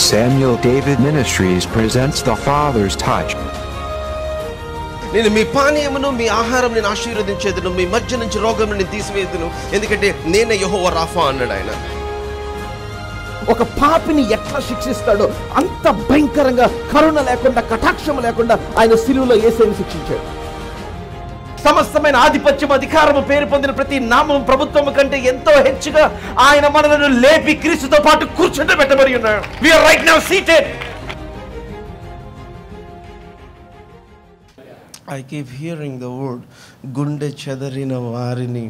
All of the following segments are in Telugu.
Samuel David Ministries presents The Father's Touch. నేను మీ పానీయమును మీ ఆహారం నేను ఆశీర్వదించేదను మీ మధ్య నుంచి రోగం నేను తీసివేదును ఎందుకంటే నేనే యెహోవా రాఫా అన్నాడు ఆయన. ఒక పాపిని ఎట్లా శిక్షిస్తాడో అంత భయంకరంగా కరుణ లేకుండా కటాక్షం లేకుండా ఆయన సిలువలో ఏసైని శిక్షించాడు. సమస్తమైన ఆధిపత్యం అధికారము పేరు పొందిన ప్రతి నామం ప్రభుత్వం కంటే ఎంతో హెచ్చుగా ఆయన మనలను లేపి క్రీస్తుతో పాటు కూర్చుంటే పెట్టబడి ఉన్నాడు. We're right now seated I keep hearing the word గుండె చెదరిన వారిని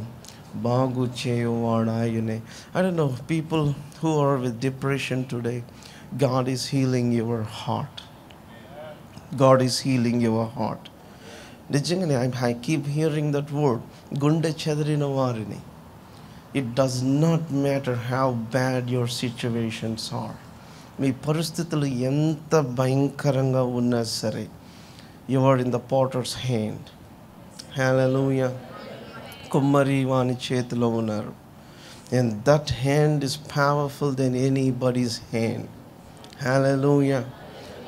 బాగు చేయువాడు ఆయనే. I don't know people who are with depression today God is healing your heart God is healing your heart నిజంగానే I I keep hearing that word గుండె చెదరిన వారిని it does not matter how bad your situations are మీ పరిస్థితులు ఎంత భయంకరంగా ఉన్నా సరే you are in the potter's hand hallelujah కుమ్మరి వాని చేతిలో ఉన్నారు. And that hand is powerful than anybody's hand hallelujah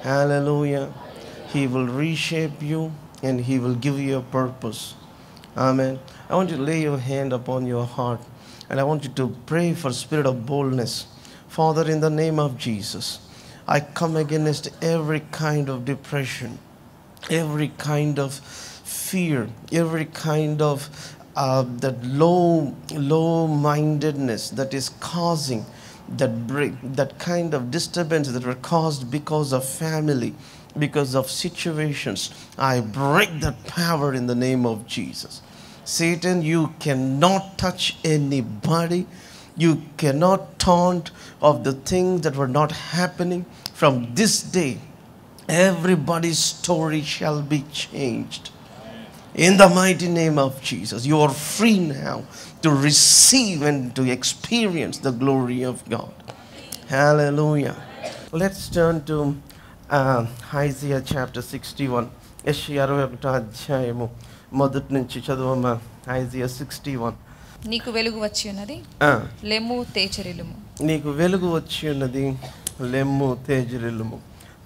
hallelujah he will reshape you and He will give you a purpose. Amen. I want you to lay your hand upon your heart and I want you to pray for spirit of boldness. Father, in the name of Jesus, I come against every kind of depression, every kind of fear, every kind of uh, that low, low-mindedness that is causing that break, that kind of disturbance that were caused because of family, because of situations. I break that power in the name of Jesus. Satan, you cannot touch anybody. You cannot taunt of the things that were not happening. From this day, everybody's story shall be changed. In the mighty name of Jesus, you are free now to receive and to experience the glory of God. Hallelujah. Let's turn to uh, Isaiah chapter 61. యెషయా అరవై ఒకటో అధ్యాయము. మొదటి నుంచి చదవమ్మా ఐజియా సిక్స్టీ వన్ నీకు వెలుగు వచ్చి ఉన్నది? లెమ్ము తేచరిలుము నీకు వెలుగు వచ్చి ఉన్నది లెమ్ము తేజరిల్లుము.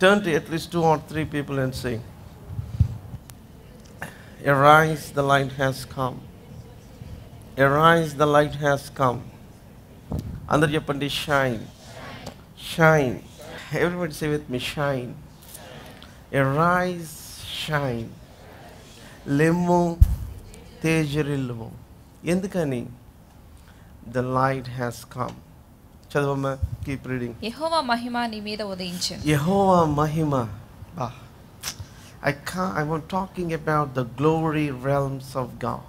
Turn to at least two or three people and say Arise, the light has come. Arise, the light has come. అందరు చెప్పండి shine shine everybody say with me shine arise shine లెమ్ము తేజరిల్లుము ఎందుకని ద లైట్ హ్యాస్ కమ్ చదవమ్మా కీప్ రీడింగ్ యెహోవా మహిమ నీ మీద ఉదయించెను యెహోవా మహిమ Ah, I can't, I'm talking about the glory realms of God.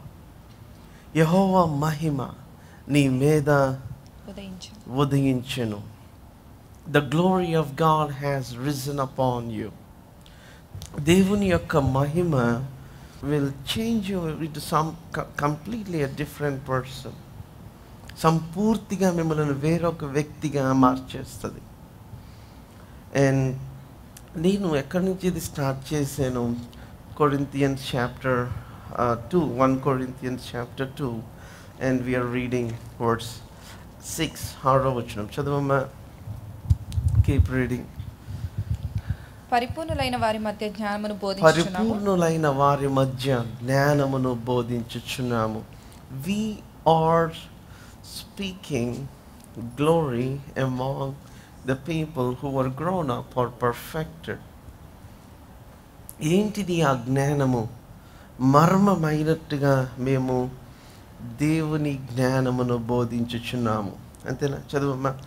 యెహోవా మహిమ నీ మీద ఉదయించెను ఉదయించెను the glory of God has risen upon you దేవుని యొక్క మహిమ will change you it some completely a different person సంపూర్తిగా మిమ్మల్ని వేరొక వ్యక్తిగా మార్చేస్తుంది. అండ్ నేను ఎక్కడి నుంచి ఇది స్టార్ట్ చేశాను? Corinthians chapter two one Corinthians chapter two and we're reading words six ఆరో వచ్చిన చదవమ్మా. కీప్ రీడింగ్ పరిపూర్ణులైన వారి మధ్య జ్ఞానమును బోధించుచున్నాము. పరిపూర్ణులైన వారి మధ్య జ్ఞానమును బోధించుచున్నాము. We are speaking glory among the people who are grown up are perfected ఏంటిది ఆ జ్ఞానము? మర్మమైనట్టుగా మేము దేవుని జ్ఞానమును బోధించుచున్నాము. అంతేనా? చదువమ్మా.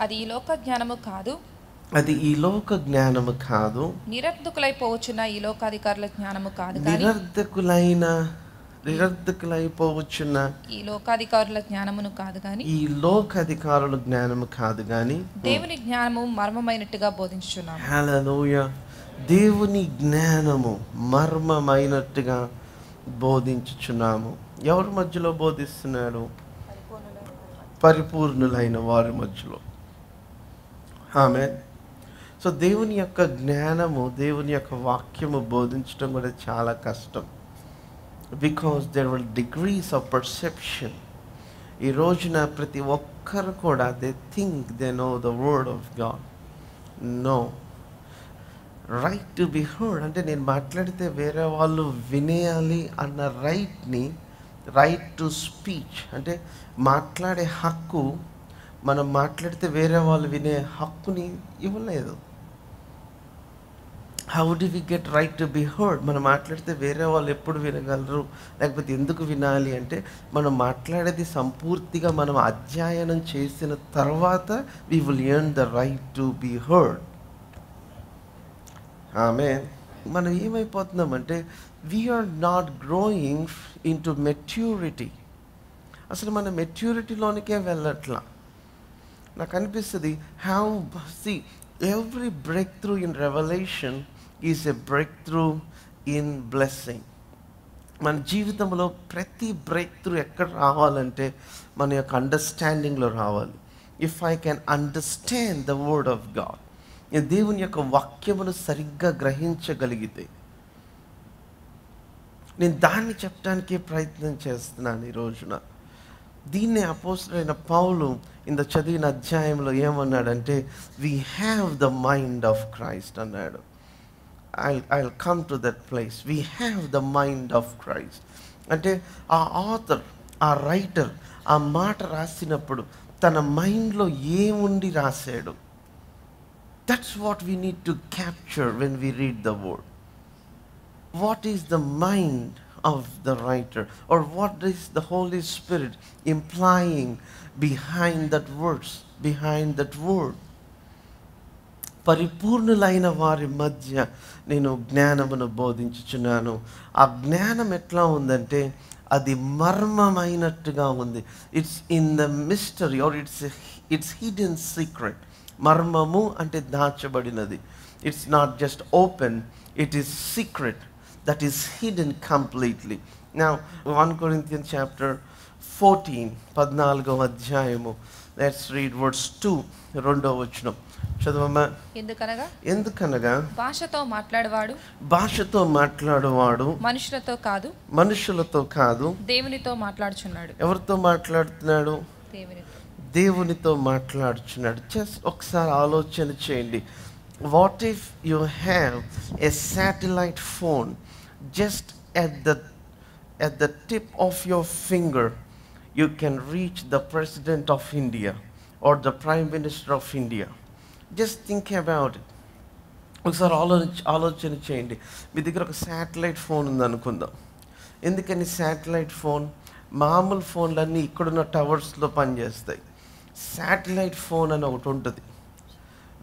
అది ఈ లోక జ్ఞానము కాదు అది ఈ లోక జ్ఞానము కాదు. నిరర్ధకులైపోవచ్చున్న ఈ లోకాధికారుల జ్ఞానము కాదు నిరర్ధకులైన నిరర్ధకులైపోవచ్చున్న ఈ లోకాధికారుల జ్ఞానమును కాదు కానీ ఈ లోక అధికారుల జ్ఞానము కాదు కానీ దేవుని జ్ఞానము మర్మమైనట్టుగా బోధించుచున్నాము. హల్లెలూయా. దేవుని జ్ఞానము మర్మమైనట్టుగా బోధించుచున్నాము. ఎవరి మధ్యలో బోధిస్తున్నాడు? పరిపూర్ణులైన వారి మధ్యలో. ఆమె సో దేవుని యొక్క జ్ఞానము దేవుని యొక్క వాక్యము బోధించడం కూడా చాలా కష్టం. Because there will degrees of perception ఈ రోజున ప్రతి ఒక్కరు కూడా they think they know the word of God no right to be heard అంటే నేను మాట్లాడితే వేరే వాళ్ళు వినేయాలి అన్న రైట్ని రైట్ టు స్పీచ్ అంటే మాట్లాడే హక్కు మనం మాట్లాడితే వేరే వాళ్ళు వినే హక్కుని ఇవ్వలేదు. How do we get right to be heard మనం మాట్లాడితే వేరే వాళ్ళు ఎప్పుడు వినగలరు? లేకపోతే ఎందుకు వినాలి అంటే మనం మాట్లాడేది సంపూర్తిగా మనం అధ్యయనం చేసిన తర్వాత we will earn the right to be heard ఆమె మనం ఏమైపోతున్నామంటే we're not growing into maturity అసలు మన మెచ్యూరిటీలోనికే వెళ్ళట్లా. నాకు అనిపిస్తుంది have see every breakthrough in revelation is a breakthrough in blessing మన జీవితంలో ప్రతి బ్రేక్ త్రూ ఎక్కడ రావాలంటే మన యొక్క అండర్స్టాండింగ్లో రావాలి. If I can understand the word of God దేవుని యొక్క వాక్యమును సరిగ్గా గ్రహించగలిగితే నేను దాన్ని చెప్పడానికి ప్రయత్నం చేస్తున్నాను ఈ రోజున. దీన్నే అపోసరైన పౌలు ఇంత చదివిన అధ్యాయంలో ఏమన్నాడంటే we have the mind of Christ అన్నాడు. I I come to that place we have the mind of Christ అంటే ఆ ఆథర్ ఆ రైటర్ ఆ మాట రాసినప్పుడు తన మైండ్లో ఏముండి రాశాడు that's what we need to capture when we read the word what is the mind of the writer or what is the holy spirit implying behind that verse behind that word పరిపూర్ణులైన వారి మధ్య నేను జ్ఞానమును బోధించుచున్నాను. ఆ జ్ఞానం ఎట్లా ఉందంటే అది మర్మమైనట్టుగా ఉంది. It's in the mystery or it's it's hidden secret మర్మము అంటే దాచబడినది. It's not just open it is secret that is hidden completely. Now, 1 Corinthians chapter 14, పద్నాలుగవ అధ్యాయము. లెట్స్ రీడ్ వర్డ్స్ టూ రెండో వచనం. చదవమ్మా. ఎందుకనగా? ఎందుకనగా? భాషతో మాట్లాడేవాడు. భాషతో మాట్లాడేవాడు. మనుషులతో కాదు. మనుషులతో కాదు. దేవునితో మాట్లాడుచున్నాడు. ఎవరితో మాట్లాడుతున్నాడు? దేవునితో. మాట్లాడుచున్నాడు. జస్ట్ ఒకసారి ఆలోచన చేయండి. What if you have a satellite phone just at the at the tip of your finger you can reach the president of India or the prime minister of India just think about it ఒకసారి ఆలోచన ఆలోచన చేయండి. మీ దగ్గర ఒక శాటిలైట్ ఫోన్ ఉంది అనుకుందాం. ఎందుకని శాటిలైట్ ఫోన్? మామూలు ఫోన్లన్నీ ఇక్కడున్న టవర్స్లో పనిచేస్తాయి. శాటిలైట్ ఫోన్ అని ఒకటి ఉంటుంది.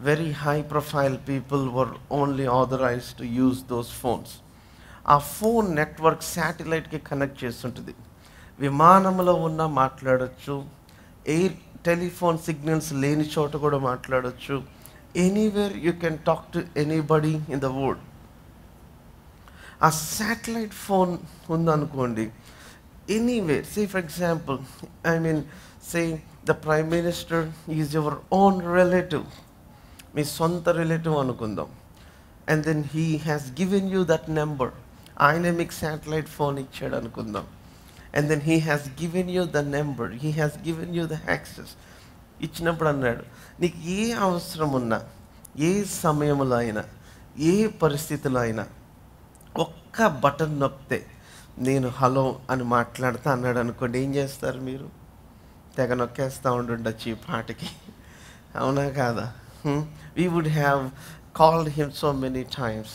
Very high profile people were only authorize to use those phones ఆ ఫోన్ నెట్వర్క్ శాటిలైట్కి కనెక్ట్ చేస్తుంటుంది. విమానంలో ఉన్న మాట్లాడచ్చు. ఎయిర్ టెలిఫోన్ సిగ్నల్స్ లేని చోట కూడా మాట్లాడచ్చు. Anywhere you can talk to anybody in the world ఆ శాటిలైట్ ఫోన్ ఉందనుకోండి anywhere say for example I mean say the prime minister is your own relative మీ సొంత రిలేటివ్ అనుకుందాం. And then he has given you that number ఆయనే మీకు శాటిలైట్ ఫోన్ ఇచ్చాడు అనుకుందాం. And then he has given you the number he has given you the access ఇచ్చినప్పుడు అన్నాడు నీకు ఏ అవసరం ఉన్నా ఏ సమయంలో అయినా ఏ పరిస్థితిలో అయినా ఒక్క బటన్ నొక్కితే నేను హలో అని మాట్లాడుతా అన్నాడు అనుకోండి ఏం చేస్తారు మీరు? తెగ నొక్కేస్తూ ఉండుండొచ్చు ఈ పాటకి. అవునా కాదా? We would have called him so many times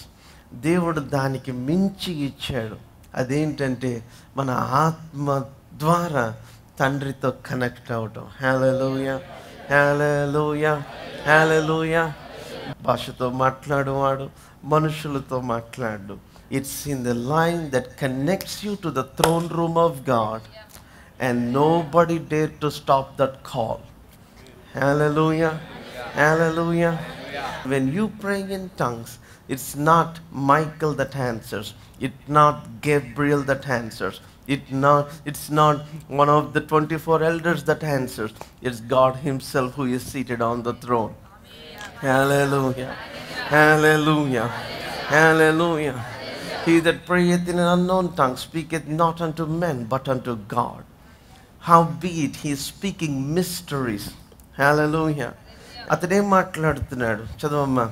దేవుడు దానికి మించి ఇచ్చాడు. అదేంటంటే మన ఆత్మ ద్వారా తండ్రితో కనెక్ట్ అవటం. హేళలోయ హేళలోయ హేళలోయ భాషతో మాట్లాడువాడు మనుషులతో మాట్లాడు it's in the line that connects you to the throne room of God and nobody dare to stop that call Hallelujah. Hallelujah. When you pray in tongues, it's not Michael that answers. It's not Gabriel that answers. It not, it's not one of the 24 elders that answers. It's God Himself who is seated on the throne. Hallelujah. Hallelujah. Hallelujah. He that prayeth in an unknown tongue speaketh not unto men, but unto God. Howbeit he is speaking mysteries. Hallelujah. అతడేం మాట్లాడుతున్నాడు చదవమ్మా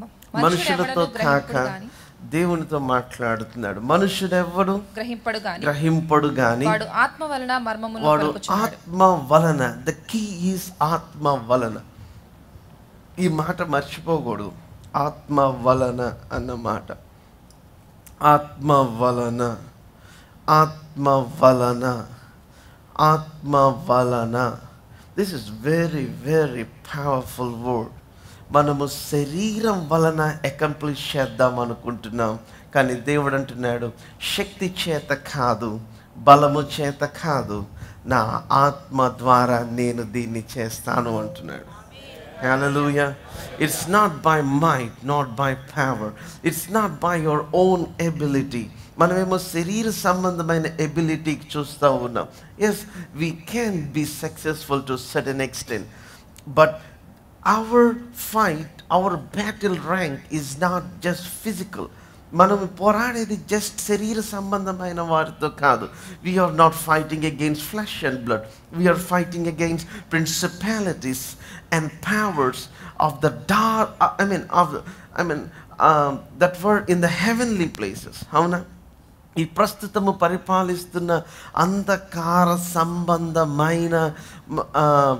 మ- మనుషులతో మనుషుడెవడను కాక గ్రహింపుడు గాని దేవునితో మాట్లాడుతున్నాడు. మనుషుడెవ్వడు గ్రహింపడు గాని. గ్రహింపడు గాని. వాడు ఆత్మ వలన వాడు ఆత్మ వలన. ద కీ ఈస్ ఆత్మ వలన. ఈ మాట మర్చిపోకూడదు. ఆత్మ వలన అన్న మాట ఆత్మ వలన. ఆత్మ వలన. ఆత్మ వలన. This is very very powerful word మనము శరీరం వలన అకంప్లిష్ చేద్దాం అనుకుంటున్నాం కానీ దేవుడు అంటున్నాడు శక్తి చేత కాదు బలము చేత కాదు నా ఆత్మ ద్వారా నేను దీన్ని చేస్తాను అంటున్నాడు Hallelujah. It's not by might, not by power. It's not by your own ability. మనమేమో శరీర సంబంధమైన ఎబిలిటీకి చూస్తూ ఉన్నాం yes we can be successful to certain extent but our fight our battle rank is not just physical మనం పోరాడేది జస్ట్ శరీర సంబంధమైన వారితో కాదు. We're not fighting against flesh and blood we're fighting against principalities and powers of the dark I mean of I mean that were in the heavenly places అవునా? ఈ ప్రస్తుతము పరిపాలిస్తున్న అంధకార సంబంధమైన మ- ఆ,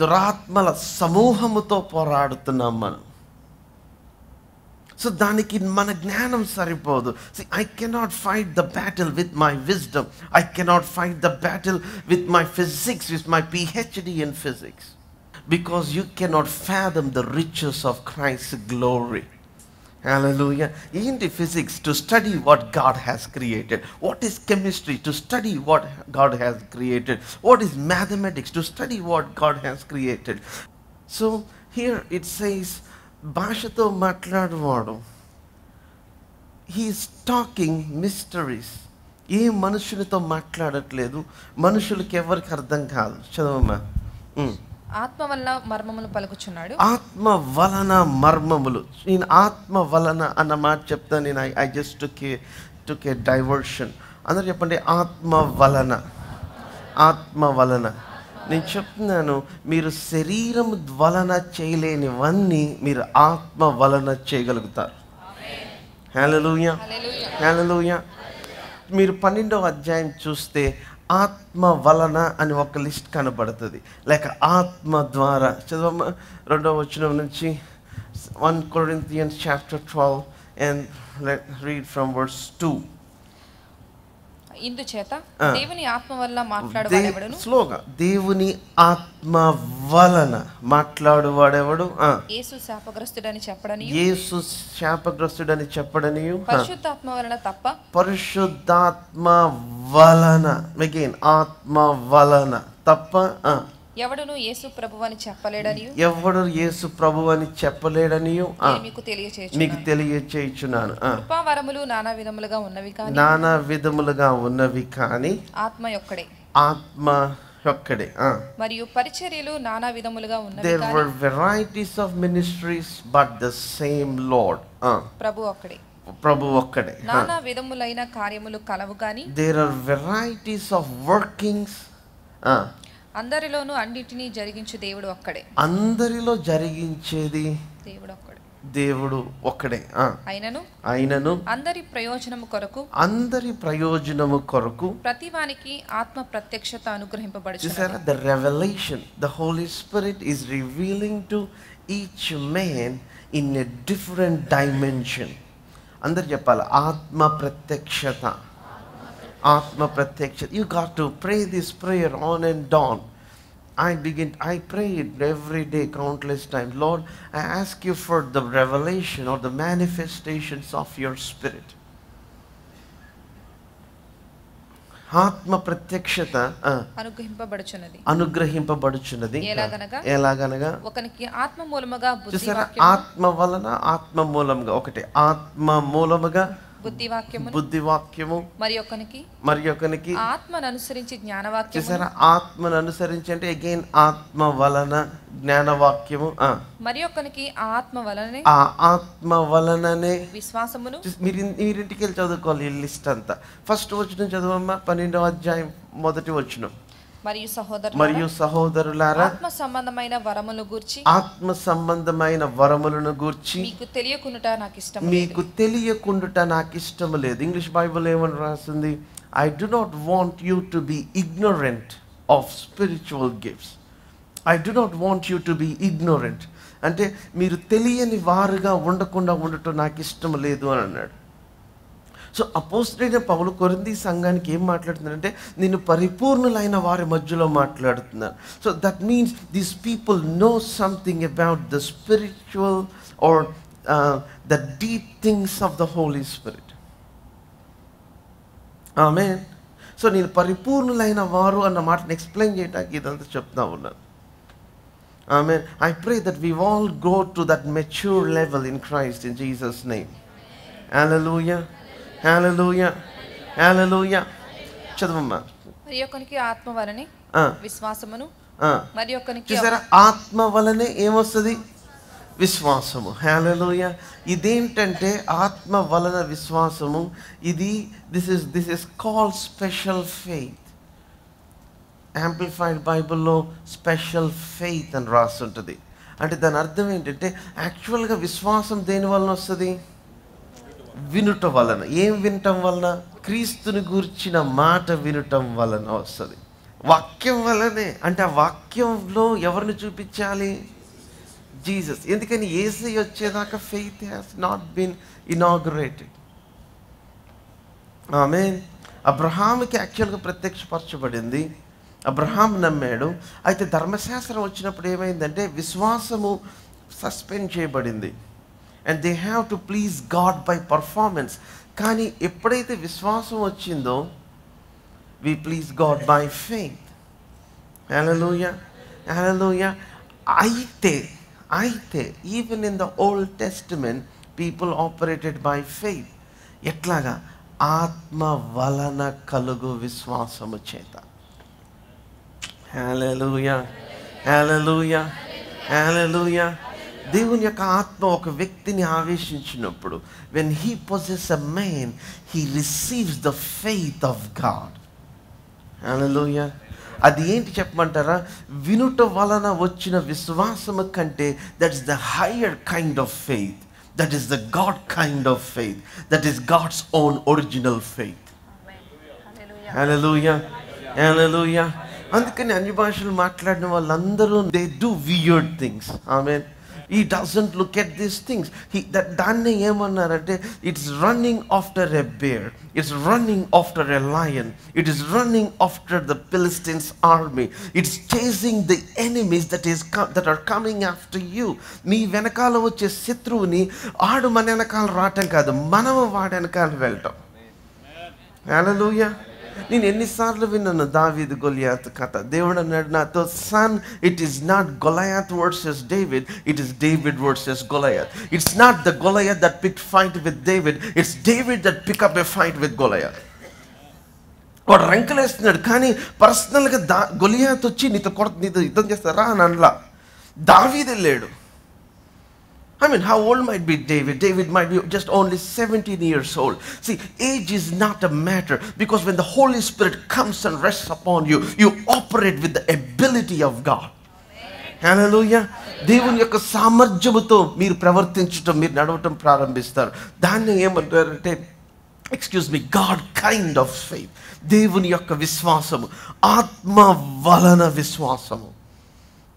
దురాత్మల సమూహముతో పోరాడుతున్నాం మనం సో దానికి మన జ్ఞానం సరిపోదు I cannot fight the battle with my wisdom I cannot fight the battle with my physics with my PhD in physics because you cannot fathom the riches of Christ glory Hallelujah. ఏంటి physics to study what God has created? What is chemistry to study what God has created? What is mathematics to study what God has created? So here it says, భాషతో మాట్లాడేవాడు హీఈస్ టాకింగ్ మిస్టరీస్ ఏ మనుషులతో మాట్లాడట్లేదు మనుషులకి ఎవరికి అర్థం కాదు చదవమ్మా ఉమ్. ఆత్మ వలన మర్మములు పలుకుచున్నాడు. ఆత్మ వలన మర్మములు. నేను ఆత్మ వలన అన్న మాట చెప్తాను నేను. I I just took a took a diversion అందరు చెప్పండి ఆత్మ వలన. ఆత్మ వలన. నేను చెప్తున్నాను మీరు శరీరం వలన చేయలేనివన్నీ మీరు ఆత్మ వలన చేయగలుగుతారు. హలోయ హల్లెలూయా. హలోయ మీరు పన్నెండవ అధ్యాయం చూస్తే ఆత్మ వలన అని ఒక లిస్ట్ కనబడుతుంది. లేక ఆత్మ ద్వారా చదవమ్మ. రెండవ వచనం నుంచి one Corinthians chapter twelve and let read from words two ఇందుచేత. దేవుని ఆత్మ వల్ల మాట్లాడవాడెవడును స్లోగా దేవుని ఆత్మ వలన మాట్లాడువాడెవడు? యేసు శాపగ్రస్తుడని చెప్పడని యేసు శాపగ్రస్తుడని చెప్పడనియు? ఆ, పరిశుద్ధాత్మ వలన తప్ప? పరిశుద్ధాత్మ వలన అగైన్ ఆత్మ వలన తప్ప? ఎవడును యేసు ప్రభు అని చెప్పలేడని ఎవడు యేసు ప్రభు అని నేను మీకు తెలియచేయచ్చు మీకు తెలియచేయుచున్నాను. కృపావరములు నానా విధములుగా ఉన్నవి కానీ నానా విధములుగా ఉన్నవి కానీ ఆత్మ యొక్కడే. ఆత్మ ఒక్కడే మరియు పరిచర్యలు నానా విధములుగా ఉన్నవి there were varieties of ministries but the same Lord ప్రభు ఒక్కడే. ప్రభు ఒక్కడే. నానా విధములైన కార్యములు కలవు కానీ there are varieties of workings అందరిలోనూ అన్నిటినీ జరిగించు దేవుడు ఒక్కడే. అందరిలో జరిగించేది దేవుడు ఒక్కడే. దేవుడు ఒక్కడే. ఆ. అయినను? అయినను? అందరి ప్రయోజనము కొరకు? అందరి ప్రయోజనము కొరకు ప్రతివానికి ఆత్మ ప్రత్యక్షత అనుగ్రహింపబడుచున్నది. చూసారా? The revelation the holy spirit is revealing to each man in a different dimension అందరు చెప్పాలి? ఆత్మ ప్రత్యక్షత. ఆత్మ ప్రత్యక్షత you got to pray this prayer on and done I begin, I pray it every day, countless times. Lord, I ask you for the revelation or the manifestations of your spirit. ఆత్మ ప్రత్యక్షత ఆ, అనుగ్రహింపబడుచున్నది అనుగ్రహింపబడుచున్నది ఎలాగనగా? ఎలాగనగా ఒకనికి ఆత్మ మూలముగా బుద్ధి చూసారా వాక్యము ఆత్మ వలన ఆత్మ మూలముగా ఒకటి ఆత్మ మూలముగా బుద్ధి వాక్యమును బుద్ధి వాక్యము మరి ఒకనికి మరి ఒకనికి ఆత్మను అనుసరించి జ్ఞానవాక్యము చూసారా? ఆత్మను అనుసరించి అంటే అగైన్ ఆత్మ వలన జ్ఞానవాక్యము. మరి ఒకనికి ఆత్మ వలనే ఆ ఆత్మ వలననే విశ్వాసమును మీరు మీరింటికి వెళ్ళి చదువుకోవాలి ఈ లిస్ట్ అంతా. ఫస్ట్ వచ్చిన చదవమ్మా పన్నెండవ అధ్యాయం మొదటి వచ్చిన మరియు సహోదరు మరియు సహోదరులారా ఆత్మ సంబంధమైన వరములు గూర్చి ఆత్మ సంబంధమైన వరములను గూర్చి మీకు తెలియకునుట నాకు ఇష్టం మీకు తెలియకుండుట నాకు ఇష్టం లేదు. ఇంగ్లీష్ బైబిల్ ఏమని రాసింది? I do not want you to be ignorant of spiritual gifts I do not want you to be ignorant అంటే మీరు తెలియని వారుగా ఉండకుండా ఉండటం నాకు ఇష్టం లేదు అని అన్నాడు. సో అపోజిట్ పౌలు కొరింది సంఘానికి ఏం మాట్లాడుతున్నారంటే నేను పరిపూర్ణులైన వారి మధ్యలో మాట్లాడుతున్నాను so that means these people know something about the spiritual or the deep things of the holy spirit ఆమె సో నేను పరిపూర్ణులైన వారు అన్న మాటను ఎక్స్ప్లెయిన్ చేయడానికి ఇదంతా చెప్తా ఉన్నాను ఆమె I pray that we all go to that mature level in Christ in Jesus name Hallelujah. చదవమ్మా మరి ఒకనికి ఆత్మ వలని విశ్వాసమును ఆ. మరి ఒకనికి చూసారా? ఆత్మ వలనే ఏమొస్తుంది? విశ్వాసము. హేళలుయ ఇదేంటంటే ఆత్మ వలన విశ్వాసము. ఇది this is this is call special faith amplified బైబిల్లో స్పెషల్ ఫెయిత్ అని రాస్తుంటుంది అంటే దాని అర్థం ఏంటంటే యాక్చువల్గా విశ్వాసం దేని వలన వస్తుంది? వినుట వలన. ఏం వినటం వలన? క్రీస్తుని గూర్చిన మాట వినటం వలన వస్తుంది. వాక్యం వలనే. అంటే ఆ వాక్యంలో ఎవరిని చూపించాలి? జీసస్. ఎందుకని? ఏసీ వచ్చేదాకా faith has not been inaugurated ఆమె అబ్రహాంకి యాక్చువల్గా ప్రత్యక్షపరచబడింది. అబ్రహాం నమ్మాడు. అయితే ధర్మశాస్త్రం వచ్చినప్పుడు ఏమైందంటే విశ్వాసము సస్పెండ్ చేయబడింది. And they have to please God by performance కానీ ఎప్పుడైతే విశ్వాసం వచ్చిందో we please God by faith hallelujah hallelujah అయితే అయితే even in the old testament people operated by faith ఎట్లాగా? ఆత్మ వలన కలుగు విశ్వాసము చేత. హలోయ హలోయ హలోయ దేవుని యొక్క ఆత్మ ఒక వ్యక్తిని ఆవేశించినప్పుడు when he possess a man he receives the faith of God అనలోయ అది ఏంటి చెప్పమంటారా? వినుట వలన వచ్చిన విశ్వాసము కంటే that is the higher kind of faith that is the God kind of faith that is God's own original faith hallelujah hallelujah అందుకని అన్ని భాషలు మాట్లాడిన వాళ్ళందరూ దే డూ వియర్డ్ థింగ్స్ ఆమె he doesn't look at these things దాన్ని ఏమన్నారంటే it's running after a bear it's running after a lion it is running after the Philistines army it's chasing the enemies that is that are coming after you మీ వెనకాల వచ్చే శత్రువుని ఆడు మన వెనకాల రావటం కాదు. మనము వాడి వెనకాల వెళ్ళటం హల్లెలూయా నేను ఎన్నిసార్లు విన్నాను దావీద్ గొలియాత్ కథ. దేవుడు అన్నాడు నాతో son it is not Goliath versus David it is David versus Goliath it's not the Goliath that pick fight with David it's David that pick up a fight with Goliath వాడు రంకలేస్తున్నాడు కానీ పర్సనల్గా దా గొలియాత్ వచ్చి నీతో కొడ నీతో యుద్ధం చేస్తారా? అని అనలా. దావీద్ వెళ్ళాడు. I mean, how old might be David? David might be just only 17 years old. See, age is not a matter because when the Holy Spirit comes and rests upon you, you operate with the ability of God. హలోయ దేవుని యొక్క సామర్థ్యముతో మీరు ప్రవర్తించటం మీరు నడవటం ప్రారంభిస్తారు దాన్ని ఏమంటారంటే excuse me God kind of faith దేవుని యొక్క విశ్వాసము ఆత్మ వలన విశ్వాసము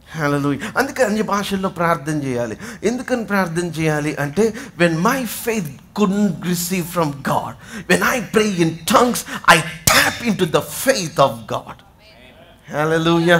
హల్లెలూయా అందుకే అన్ని భాషల్లో ప్రార్థన చేయాలి ఎందుకని ప్రార్థన చేయాలి అంటే when my faith could receive from God when I pray in tongues I tap into the faith of God hallelujah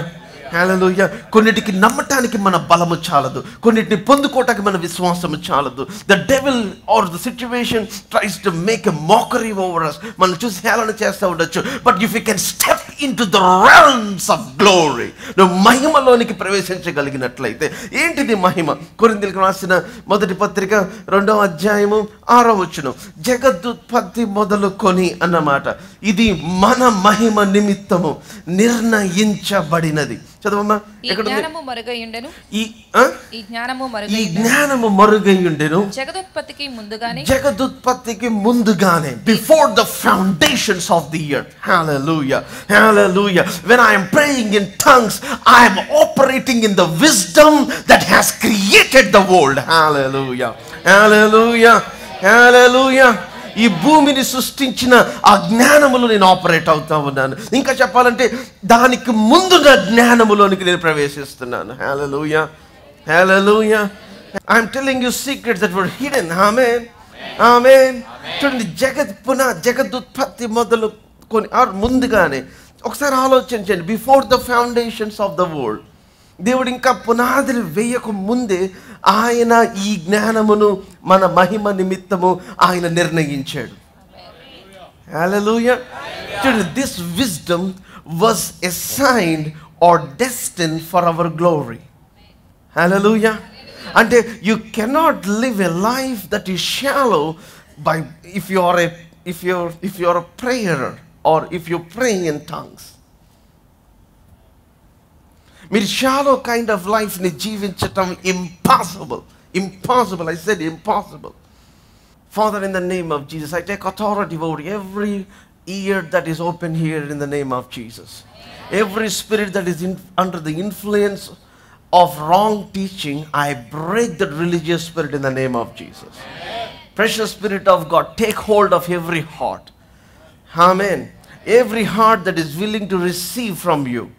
హల్లెలూయా. కొన్నిటికి నమ్మటానికి మన బలము చాలదు. కొన్నిటిని పొందుకోవటానికి మన విశ్వాసము చాలదు. The devil or the situation tries to make a mockery over us మనం చూసి హేళన చేస్తూ ఉండొచ్చు. But if you can step into the runs of glory నువ్వు మహిమలోనికి ప్రవేశించగలిగినట్లయితే ఏంటిది మహిమ? కొరిందులకు రాసిన మొదటి పత్రిక రెండవ అధ్యాయము ఆరో వచ్చును జగదుత్పత్తి మొదలుకొని అన్నమాట. ఇది మన మహిమ నిమిత్తము నిర్ణయించబడినది. చదవమ్మా ఈ ఎక్కడ ఉంది? జ్ఞానము మరుగయుండెను ఈ ఆ? ఈ జ్ఞానము ఈ మరుగయుండెను జ్ఞానము మరుగయ్యుండెను జగదుత్పత్తికి ముందుగానే జగదుత్పత్తికి ముందుగానే before the foundations of the year hallelujah hallelujah when i am praying in tongues i am operating in the wisdom that has created the world hallelujah hallelujah hallelujah ఈ భూమిని సృష్టించిన ఆ జ్ఞానములో నేను ఆపరేట్ అవుతా ఉన్నాను. ఇంకా చెప్పాలంటే దానికి ముందున్న జ్ఞానములోనికి నేను ప్రవేశిస్తున్నాను. Hallelujah. Hallelujah. I'm telling you secret that word hidden amen. Amen చూడండి జగత్ పునః జగదుత్పత్తి మొదలు కొని ముందుగానే ఒకసారి ఆలోచించండి. Before the foundations of the world దేవుడు ఇంకా పునాదులు వేయకు ముందే ఆయన ఈ జ్ఞానమును మన మహిమ నిమిత్తము ఆయన నిర్ణయించాడు Hallelujah. Children, this wisdom was assigned or destined for our glory. Hallelujah. అంటే you cannot live a life that is shallow by if you are a if your if you are a prayer or if you pray in tongues With kind of life, Nijivan Chatam, impossible. Impossible. I said impossible. Father, in the name of Jesus, I take authority over every ear that is open here in the name of Jesus. Every spirit that is under the influence of wrong teaching, I break that religious spirit in the name of Jesus. Precious Spirit of God, take hold of every heart. Amen. Every heart that is willing to receive from you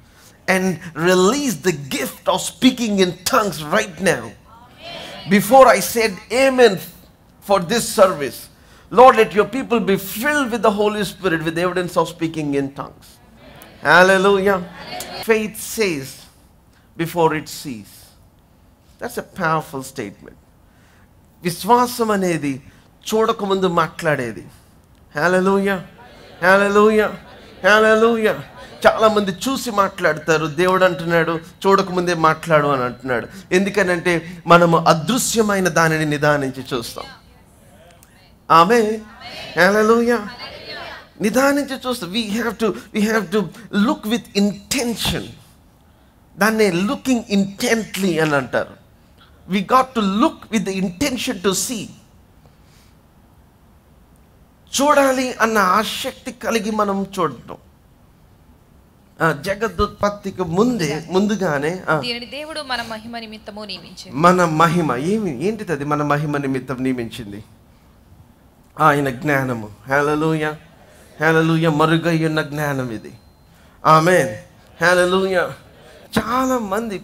and release the gift of speaking in tongues right now. Before I said amen for this service, Lord, let your people be filled with the Holy Spirit with evidence of speaking in tongues. Hallelujah. Faith says before it sees. That's a powerful statement. విశ్వాసం అనేది చూడకముందు మాట్లాడేది హేళలూయ హేళలూయ హేళలూయ చాలామంది చూసి మాట్లాడతారు దేవుడు అంటున్నాడు చూడకముందే మాట్లాడు అని అంటున్నాడు. ఎందుకనంటే మనము అదృశ్యమైన దానిని నిదానించి చూస్తాం. ఆమె హేళలూయ నిదానించి చూస్తాం. We have to we have to look with intention దాన్ని లుకింగ్ ఇంటెంట్లీ అని అంటారు. We got to look with intention to see చూడాలి అన్న ఆసక్తి కలిగి మనం చూడటం. జగదుత్పత్తికి ముందే ముందుగానే దీనిని దేవుడు మన మహిమ నిమిత్తము నియమించాడు మన మహిమ ఏమి ఏంటిది అది మన మహిమ నిమిత్తం నియమించింది? ఆయన జ్ఞానము. హేళలూయ హేళలూయ మరుగయ్యున్న జ్ఞానం ఇది. ఆమె హేళలూయ చాలా మంది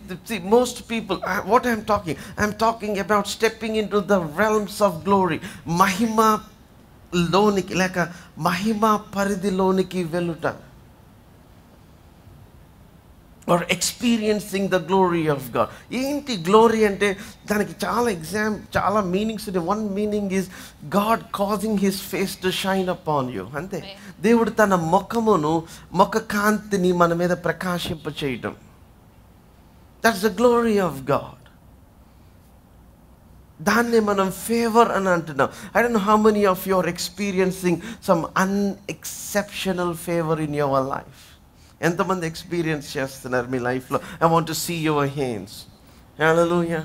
most people what I'm talking I'm talking about stepping into the realms of glory మహిమ లోనికి లేక మహిమ పరిధిలోనికి వెళ్ళుట. Or experiencing the glory of God ఏంటి గ్లోరీ అంటే దానికి చాలా ఎగ్జామ్ చాలా మీనింగ్స్ ఉన్నాయి one meaning is God causing his face to shine upon you అంతే దేవుడు తన ముఖమును ముఖ కాంతిని మన మీద ప్రకాశింప చేయటం. That's the glory of God దాన్ని మనం ఫేవర్ అని అంటున్నాం. I don't how many of your experiencing some unexceptional favour in your life ఎంతమంది ఎక్స్పీరియన్స్ చేస్తున్నారు మీ లైఫ్లో? I want see your hands hallelujah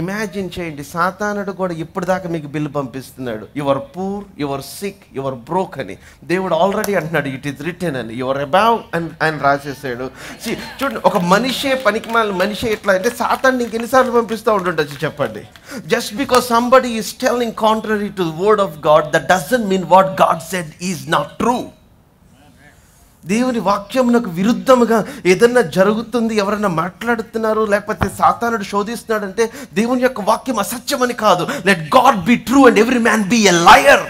imagine చేయండి సాతానుడు కూడా ఇప్పటిదాకా మీకు బిల్లు పంపిస్తున్నాడు. Your poor your sick your broke అని. దేవుడు ఆల్రెడీ అంటున్నాడు ఇట్ ఈస్ రిటర్న్ అని యువర్ అబౌవ్ అని ఆయన రాసేసాడు. చూడండి ఒక మనిషే పనికి మాలిన మనిషే ఎట్లా అంటే సాతాన్ని నీకు ఎన్నిసార్లు పంపిస్తూ ఉంటుండొచ్చు చెప్పండి. Just because somebody is telling contrary to word of God that doesn't mean what God said is not true దేవుని వాక్యమునకు విరుద్ధముగా ఏదన్నా జరుగుతుంది ఎవరైనా మాట్లాడుతున్నారు లేకపోతే సాతానుడు శోధిస్తున్నాడంటే దేవుని యొక్క వాక్యం అసత్యమని కాదు. Let God be true and every man be a liar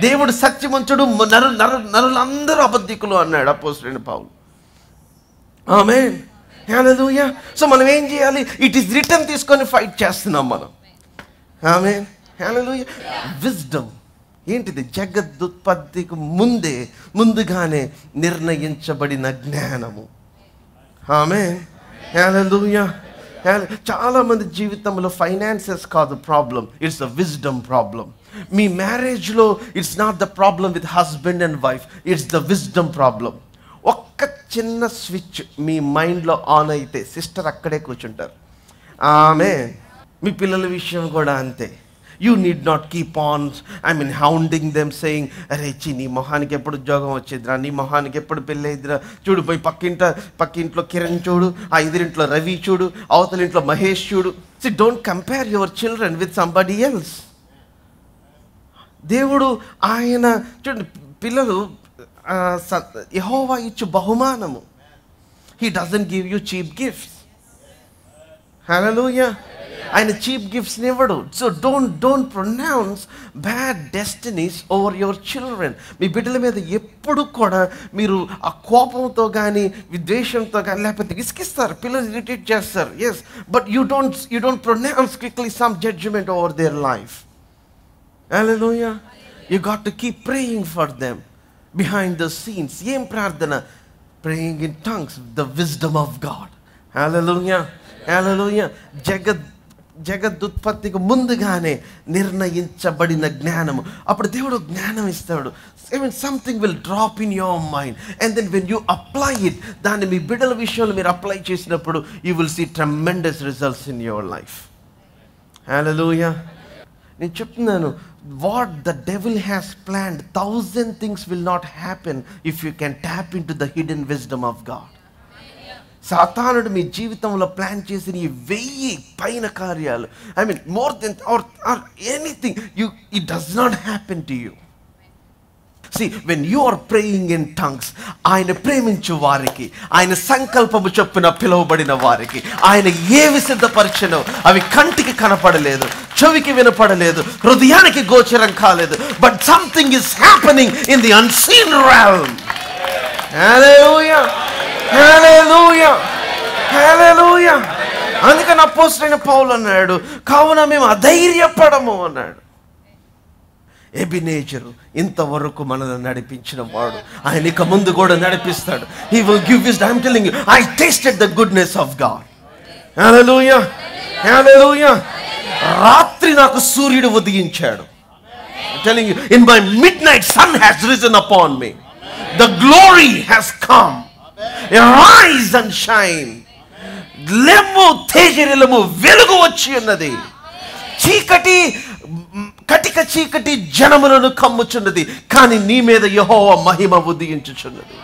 దేవుడు సత్యమంచుడు నరు నరు నరులందరూ అబద్ధికులు అన్నాడు అపోజిట్ పావులు ఆమె హల్లెలూయా సో మనం ఏం చేయాలి? ఇట్ ఈస్ రిటర్న్ తీసుకొని ఫైట్ చేస్తున్నాం మనం. ఆమె హల్లెలూయా విజ్డమ్ ఏంటిది? జగదుత్పత్తికి ముందే ముందుగానే నిర్ణయించబడిన జ్ఞానము. ఆమె హల్లెలూయా చాలా మంది జీవితంలో ఫైనాన్సెస్ కాదు problem it's the wisdom problem me మ్యారేజ్లో it's not the problem with husband and wife it's the wisdom problem ఒక్క చిన్న స్విచ్ మీ మైండ్లో ఆన్ అయితే సిస్టర్ అక్కడే కూర్చుంటారు. ఆమె మీ పిల్లల విషయం కూడా అంతే. You need not keep on I mean hounding them saying అరే చి నీ మొహానికి ఎప్పుడు ఉద్యోగం వచ్చేదిరా? నీ మొహానికి ఎప్పుడు పెళ్ళి చూడు పోయి పక్కింట పక్కింట్లో కిరణ్ చూడు ఆ ఎదురింట్లో రవి చూడు అవతలింట్లో మహేష్ చూడు. See don't compare your children with somebody else దేవుడు ఆయన చూడండి పిల్లలు యహోవా ఇచ్చు బహుమానము. He doesn't give you cheap gifts hallelujah ఆయన చీప్ గిఫ్ట్స్ని ఇవ్వడు so don't don't pronounce bad destinies over your children మీ బిడ్డల మీద ఎప్పుడు కూడా మీరు ఆ కోపంతో కానీ విద్వేషంతో కానీ లేకపోతే ఇసుకిస్తారు పిల్లలు ఇరిటేట్ చేస్తారు yes but you don't you don't pronounce quickly some judgement over their life Hallelujah. You got to keep praying for them behind the scenes. ఏం ప్రార్థన praying in tongues, the wisdom of God. Hallelujah. Hallelujah. జగత్ జగదుత్పత్తికి ముందుగానే నిర్ణయించబడిన జ్ఞానము. అప్పుడు దేవుడు జ్ఞానం ఇస్తాడు. I mean something will drop in your mind and then when you apply it దాన్ని మీ బిడ్డల విషయంలో మీరు అప్లై చేసినప్పుడు you will see tremendous results in your life hallelujah నేను చెప్తున్నాను what the devil has planned thousand things will not happen if you can tap into the hidden wisdom of God సాతానుడు మీ జీవితంలో ప్లాన్ చేసిన ఈ వెయ్యి పైన కార్యాలు I mean more than or or anything you it does not happen to you see when you are praying in tongues ఆయన ప్రేమించు వారికి ఆయన సంకల్పము చొప్పున పిలువబడిన వారికి ఆయన ఏవి సిద్ధపరిచనో అవి కంటికి కనపడలేదు చెవికి వినపడలేదు హృదయానికి గోచరం కాలేదు but something is happening in the unseen realm. Hallelujah. Hallelujah. అందుకని అపోసరైన పౌలు అన్నాడు కావున మేము అధైర్యపడము అన్నాడు. ఎబినేజరు ఇంతవరకు మనల్ని నడిపించిన వాడు. ఆయన ఇక ముందు కూడా నడిపిస్తాడు. He will give us I'm telling you I tasted the goodness of God hallelujah. Hallelujah. రాత్రి నాకు సూర్యుడు ఉదయించాడు. Telling in my midnight sun has risen upon me the glory has come rise and shine లెమ్ము తేజరిలము వెలుగు వచ్చి ఉన్నది. చీకటి కటిక చీకటి జనములను కమ్ముచున్నది. కానీ నీ మీద యహోవ మహిమ ఉదయించుచున్నది.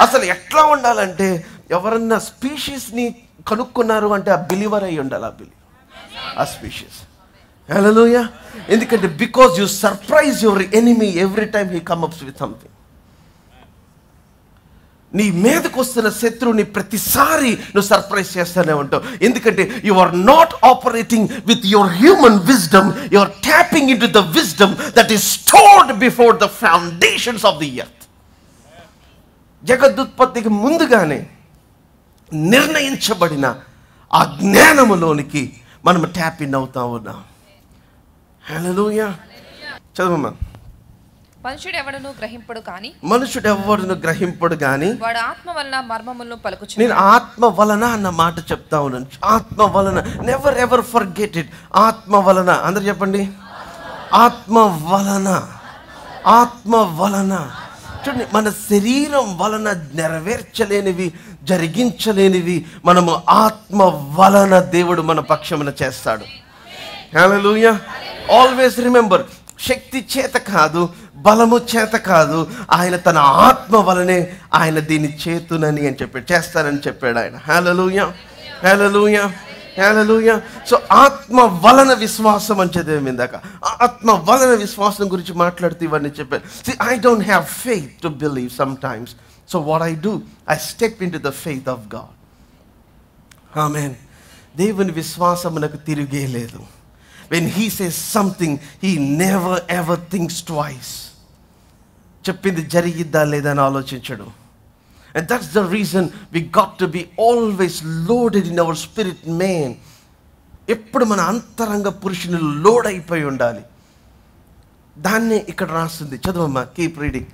అసలు ఎట్లా ఉండాలంటే ఎవరన్నా స్పీషీస్ని కనుక్కున్నారు అంటే ఆ బిలీవర్ అయి ఉండాలి ఆ బిలీవ్ ఆ స్పీషీస్. హలోయ ఎందుకంటే because you surprise your enemy every time he comes up with something నీ మీదకు వస్తున్న శత్రువుని ప్రతిసారి నువ్వు సర్ప్రైజ్ చేస్తూనే ఉంటావు. ఎందుకంటే you are not operating with your human wisdom you are tapping into the wisdom that is stored before the foundations of the earth జగదుత్పత్తికి ముందుగానే నిర్ణయించబడిన ఆ జ్ఞానములోనికి మనం ట్యాప్ ఇన్ అవుతా ఉన్నాం. హలోయ చదవమ్మా మనుషుడు ఎవడను గ్రహింపడు కానీ మనుషుడు ఎవరును గ్రహింపడు కానీ వాడు ఆత్మ వలన మర్మములను పలుకుచు నేను ఆత్మ వలన అన్న మాట చెప్తా ఉన్నాను. ఆత్మ వలన. నెవర్ ఎవర్ ఫర్గెట్ ఇట్ ఆత్మ వలన. అందరు చెప్పండి. ఆత్మ వలన. ఆత్మ వలన. చూడండి మన శరీరం వలన నెరవేర్చలేనివి జరిగించలేనివి మనము ఆత్మ వలన దేవుడు మన పక్షమున చేస్తాడు. హల్లెలూయా. ఆల్వేస్ రిమెంబర్ శక్తి చేత కాదు బలము చేత కాదు ఆయన తన ఆత్మ వలనే ఆయన దీన్ని చేతునని అని చెప్పాడు చేస్తానని చెప్పాడు ఆయన. హేలలుయ హేలలుయ హేలలుయ సో ఆత్మ వలన విశ్వాసం అని చదివాము ఇందాక. ఆత్మ వలన విశ్వాసం గురించి మాట్లాడుతూ ఇవన్నీ చెప్పాడు. See I don't have faith to believe sometimes so what I do I step into the faith of God amen దేవుని విశ్వాసమునకు తిరిగే లేదు. when he says something he never ever thinks twice చెప్పింది జరిగిద్దా లేదా అని ఆలోచించడు and that's the reason we got to be always loaded in our spirit man ఎప్పుడు మన అంతరంగ పురుషుని లోడ్ అయిపోయి ఉండాలి దాన్నే ఇక్కడ రాస్తుంది చదవమ్మా కీప్ రీడింగ్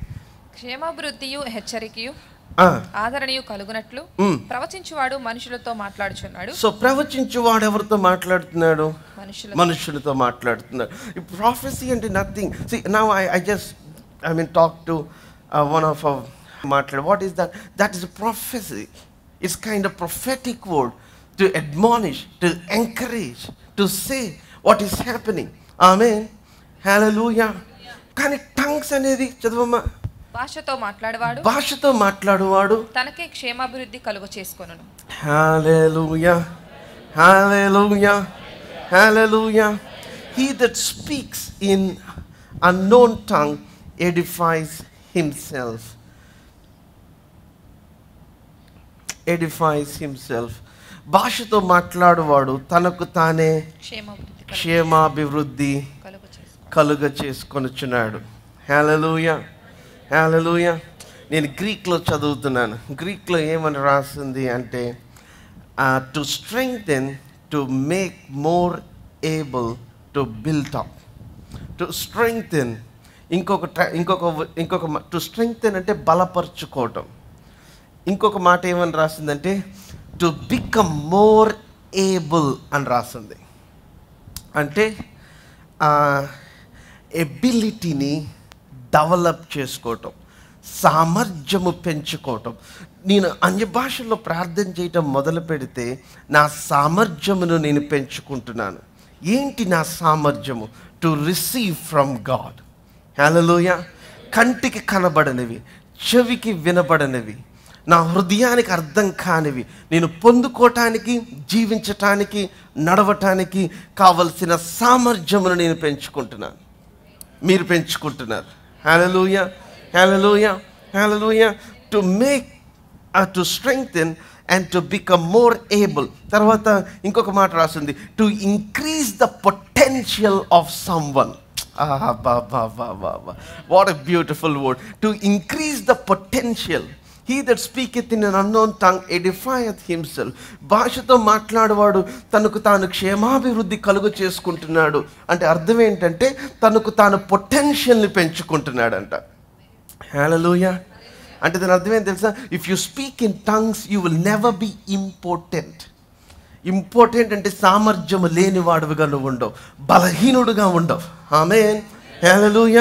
క్షేమాభివృద్ధియు హెచ్చరికయు ఆదరణీయు కలుగునట్లు ప్రవచించువాడు మనుషులతో మాట్లాడుచున్నాడు. సో ప్రవచించువాడు ఎవరితో మాట్లాడుతున్నాడు? మనుషుల మనుషులతో మాట్లాడుతున్నాడు. ప్రాఫెసీ అంటే nothing see now I I just I mean talk to one of మాట్లాడు what is that that is prophecy it's kind of prophetic word to admonish to encourage to say what is happening ఆమె హలోయా కానీ టంగ్స్ అనేది చదవమ్మా భాషతో మాట్లాడేవాడు భాషతో మాట్లాడువాడు తనకే క్షేమాభివృద్ధి కలుగ చేసుకొనును Hallelujah. Hallelujah. Hallelujah. He that speaks in unknown tongue edifies himself. Edifies himself. భాషతో మాట్లాడువాడు తనకు తానే క్షేమాభివృద్ధి క్షేమాభివృద్ధి కలుగ చేసుకొను కలుగ చేసుకొనుచున్నాడు హేలలుయ హలోయ నేను గ్రీక్లో చదువుతున్నాను. గ్రీక్లో ఏమని రాసింది అంటే to strengthen to make more able to built up to strengthen ఇంకొక ఇంకొక ఇంకొక టు స్ట్రెంగ్థెన్ అంటే బలపరుచుకోవటం. ఇంకొక మాట ఏమని రాసిందంటే టు బికమ్ మోర్ ఏబుల్ అని రాసింది. అంటే ఎబిలిటీని డెవలప్ చేసుకోవటం సామర్థ్యము పెంచుకోవటం. నేను అన్య భాషల్లో ప్రార్థన చేయటం మొదలు పెడితే నా సామర్థ్యమును నేను పెంచుకుంటున్నాను. ఏంటి నా సామర్థ్యము? టు రిసీవ్ ఫ్రమ్ గాడ్ హలోయ కంటికి కనబడనివి చెవికి వినబడనివి నా హృదయానికి అర్థం కానివి నేను పొందుకోవటానికి జీవించటానికి నడవటానికి కావలసిన సామర్థ్యమును నేను పెంచుకుంటున్నాను. మీరు పెంచుకుంటున్నారు. Hallelujah hallelujah hallelujah to make to strengthen and to become more able తర్వాత ఇంకొక మాట రాసింది. To increase the potential of someone what a beautiful word to increase the potential he that speaketh in unknown tongue edifieth himself భాషతో మాట్లాడేవాడు తనకు తాను క్షేమాభివృద్ధి కలుగు చేసుకుంటున్నాడు. అంటే అర్థం ఏంటంటే తనకు తాను పొటెన్షియల్ని పెంచుకుంటున్నాడంట. హేళలూయ అంటే దాని అర్థం ఏంటి తెలుసా? If you speak in tongues you will never be important important అంటే సామర్థ్యం లేనివాడుగా నువ్వు ఉండవు. బలహీనుడుగా ఉండవు. ఆమె హేళలూయ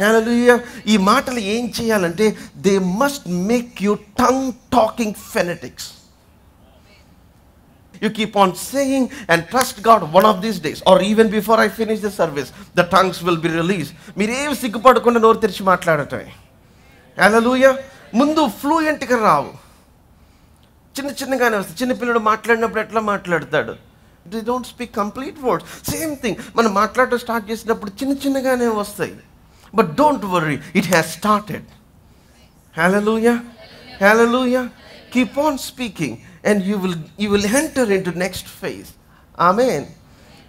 హేళలూయ ఈ మాటలు ఏం చేయాలంటే they must make you tongue talking fanatics you keep on saying and trust God one of these days or even before I finish the service the tongues will be release మీరేం సిగ్గుపడకుండా నోరు తెరిచి మాట్లాడటమే. హల్లెలూయ ముందు ఫ్లూయెంట్గా రావు. చిన్న చిన్నగానే వస్తాయి చిన్నపిల్లడు మాట్లాడినప్పుడు ఎట్లా మాట్లాడతాడు? They don't speak complete words same thing మనం మాట్లాడటం స్టార్ట్ చేసినప్పుడు చిన్న చిన్నగానే వస్తాయి. But don't worry it has started Hallelujah. Hallelujah. Keep on speaking and you will you will enter into next phase. Amen.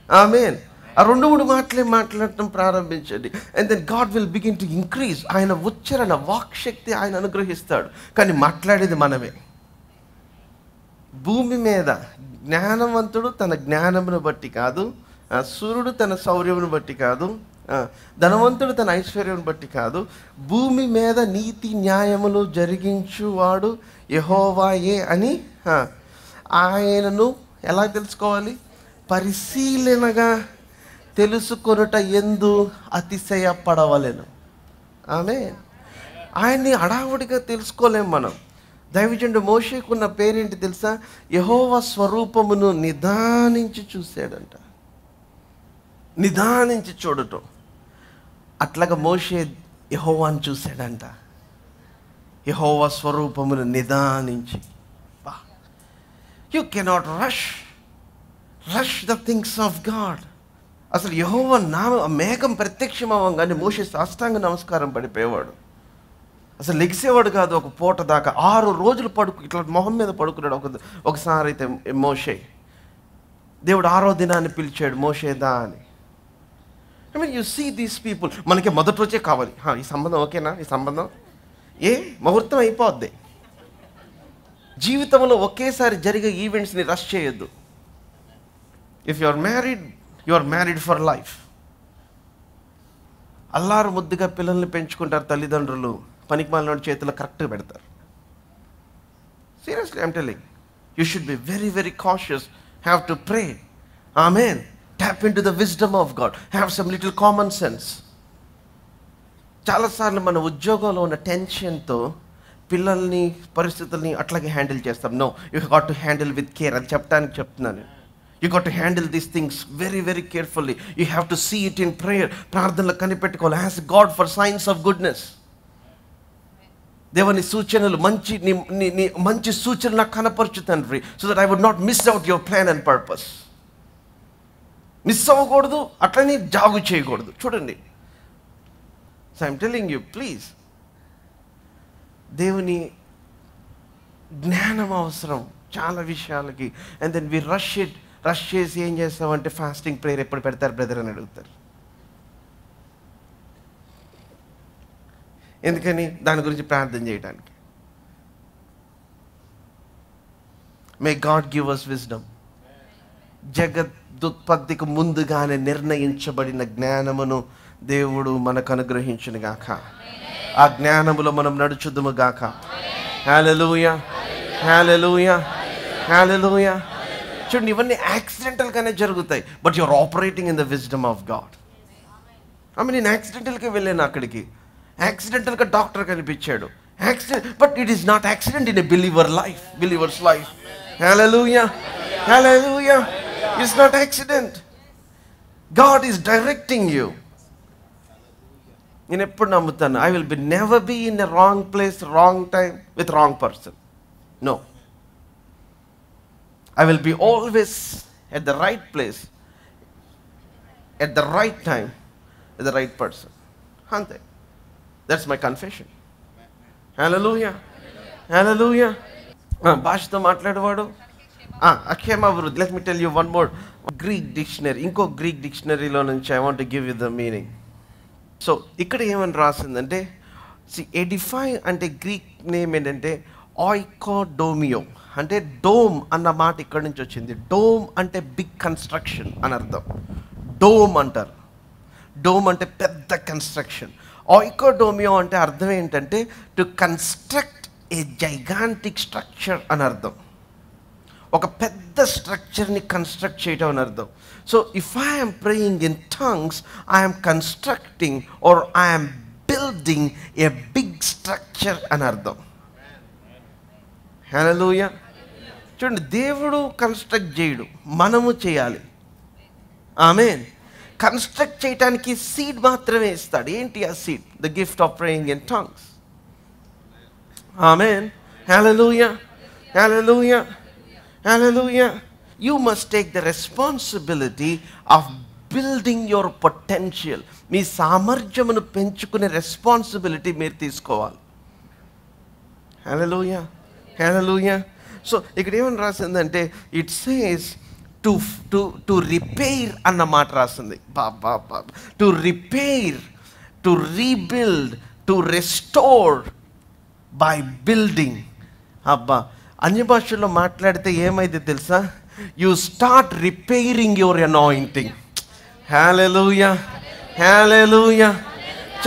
Amen. ఆ రెండు మూడు మాటలే మాట్లాడటం ప్రారంభించండి and then God will begin to increase ఆయన ఉచ్చరణ వాక్ శక్తి ఆయన అనుగ్రహిస్తాడు కానీ మాట్లాడేది మనమే భూమి మీద జ్ఞానవంతుడు తన జ్ఞానమును బట్టి కాదు సూర్యుడు తన శౌర్యమును బట్టి కాదు ధనవంతుడు తన ఐశ్వర్యం బట్టి కాదు భూమి మీద నీతి న్యాయములు జరిగించువాడు యహోవాయే అని ఆయనను ఎలా తెలుసుకోవాలి? పరిశీలనగా తెలుసుకొనుట ఎందు అతిశయపడవలేను. ఆమె ఆయన్ని అడావుడిగా తెలుసుకోలేం మనం. దైవజండు మోషేకున్న పేరేంటి తెలుసా? యహోవ స్వరూపమును నిదానించి చూశాడంట. నిదానించి చూడటం. అట్లాగా మోషే యహోవాని చూశాడంట. యహోవ స్వరూపమును నిదానించి you cannot rush rush the things of God అసలు యహోవ నామ మేఘం ప్రత్యక్షం అవ్వగానే మోషే సాష్టాంగ నమస్కారం పడిపోయేవాడు. అసలు లెగిసేవాడు కాదు ఒక పూట దాకా ఆరు రోజులు పడుకు ఇట్లా మొహం మీద పడుకున్నాడు ఒక ఒకసారి అయితే మోషే. దేవుడు ఆరో దినాన్ని పిలిచాడు మోషేదా అని. I mean you see these people మనకి మొదటి రోజే కావాలి. ఈ సంబంధం ఓకేనా? ఈ సంబంధం? ఏ? ముహూర్తం అయిపోద్ది. జీవితంలో ఒకేసారి జరిగే ఈవెంట్స్ని రష్ చేయొద్దు. If you are married you are married for life అల్లారు ముద్దుగా పిల్లల్ని పెంచుకుంటారు తల్లిదండ్రులు. పనికి మాలినోడి చేతిలో కరెక్ట్గా పెడతారు. Seriously Seriously, I'm you should should very cautious very to pray ఆ pray. Tap into the wisdom of God have some little common sense చాలాసార్లు మన ఉద్యోగంలో ఉన్న టెన్షన్తో పిల్లల్ని పరిస్థితుల్ని అట్లాగే హ్యాండిల్ చేస్తాం. No you got to handle with care అని చెప్పడానికి చెప్తున్నాను. You got to handle these things very very carefully you have to see it in prayer ప్రార్థనలు కనిపెట్టుకోవాలి. Has God for signs of goodness దేవుని సూచనలు మంచి నీ నీ నీ మంచి సూచనలు నాకు కనపరచు తండ్రి so that I would not miss out your plan and purpose miss అవ్వకూడదు అట్లనే జాగు చేయకూడదు. చూడండి. So I'm telling you please దేవుని జ్ఞానం అవసరం చాలా విషయాలకి. And then we rush it rush చేసి ఏం చేస్తామంటే ఫాస్టింగ్ ప్రేయర్ ఎప్పుడు పెడతారు బ్రదర్ అని అడుగుతారు. ఎందుకని? దాని గురించి ప్రార్థన చేయడానికి may God give us wisdom జగదుత్పత్తికి ముందుగానే నిర్ణయించబడిన జ్ఞానమును దేవుడు మనకు అనుగ్రహించును గాక. ఆ జ్ఞానములో మనం నడుచుదుము గాక. హల్లెలూయ హల్లెలూయ హల్లెలూయ చూడండి ఇవన్నీ యాక్సిడెంటల్గానే జరుగుతాయి but your operating in the wisdom of God ఆమె నేను యాక్సిడెంటల్గా వెళ్ళాను అక్కడికి. యాక్సిడెంటల్గా డాక్టర్ కనిపించాడు. Accident but it is not accident in a believer life believers life hallelujah hallelujah it's not accident God is directing you నేను ఎప్పుడు నమ్ముతాను I will be never be in a wrong place wrong time with wrong person no I will be always at the right place at the right time with the right person అంతే దట్స్ మై కన్ఫెషన్ హలోయ హలోయ భాషతో మాట్లాడేవాడు అక్షేమ let me tell you one more Greek dictionary ఇంకో గ్రీక్ డిక్షనరీలో నుంచి I want give you the meaning so ఇక్కడ ఏమని రాసిందంటే సి ఎడిఫై అంటే గ్రీక్ నేమ్ ఏంటంటే ఆయికోడోమియో అంటే డోమ్ అన్న మాట ఇక్కడ నుంచి వచ్చింది. డోమ్ అంటే బిగ్ కన్స్ట్రక్షన్ అని అర్థం. డోమ్ అంటారు. డోమ్ అంటే పెద్ద కన్స్ట్రక్షన్ ఆయికోడోమియో అంటే అర్థం ఏంటంటే to construct a gigantic structure అని అర్థం. ఒక పెద్ద స్ట్రక్చర్ని కన్స్ట్రక్ట్ చేయటం అని అర్థం. So if I'm praying in tongues I'm constructing or I'm building a big structure అని అర్థం. హెనలూయ చూడండి దేవుడు కన్స్ట్రక్ట్ చేయడు. మనము చేయాలి. ఆమె కన్స్ట్రక్ట్ చేయడానికి సీడ్ మాత్రమే ఇస్తాడు. ఏంటి ఆ seed the gift of praying in tongues amen హలోయ హలోయ Hallelujah. You must take the responsibility of building your potential మీ సామర్థ్యమును పెంచుకునే రెస్పాన్సిబిలిటీ మీరు తీసుకోవాలి. హలోయ హలోయ సో ఇక్కడ ఏమని రాసిందంటే it says to to to repair అన్న మాట రాసింది. బాబా బాబా to repair to rebuild to restore by building అబ్బా అన్య భాషల్లో మాట్లాడితే ఏమైంది తెలుసా? You start repairing your anointing hallelujah hallelujah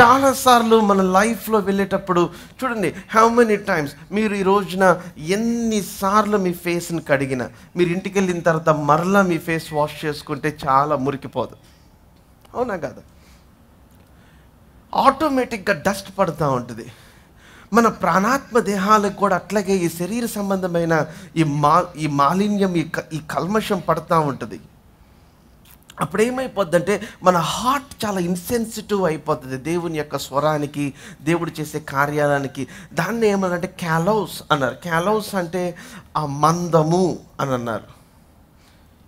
చాలాసార్లు మన లైఫ్లో వెళ్ళేటప్పుడు చూడండి హౌ మెనీ టైమ్స్ మీరు ఈ రోజున ఎన్నిసార్లు మీ ఫేస్ని కడిగిన మీరు ఇంటికి వెళ్ళిన తర్వాత మరలా మీ ఫేస్ వాష్ చేసుకుంటే చాలా మురికిపోదు. అవునా కాదు? ఆటోమేటిక్గా డస్ట్ పడుతూ ఉంటుంది. మన ప్రాణాత్మ దేహాలకు కూడా అట్లాగే ఈ శరీర సంబంధమైన ఈ మా ఈ మాలిన్యం ఈ క- ఈ కల్మషం పడుతూ ఉంటుంది. అప్పుడు ఏమైపోద్దంటే మన హార్ట్ చాలా ఇన్సెన్సిటివ్ అయిపోతుంది దేవుని యొక్క స్వరానికి దేవుడు చేసే కార్యాలయానికి. దాన్ని ఏమన్నారంటే క్యాలౌస్ అన్నారు. క్యాలౌస్ అంటే ఆ మందము అని అన్నారు.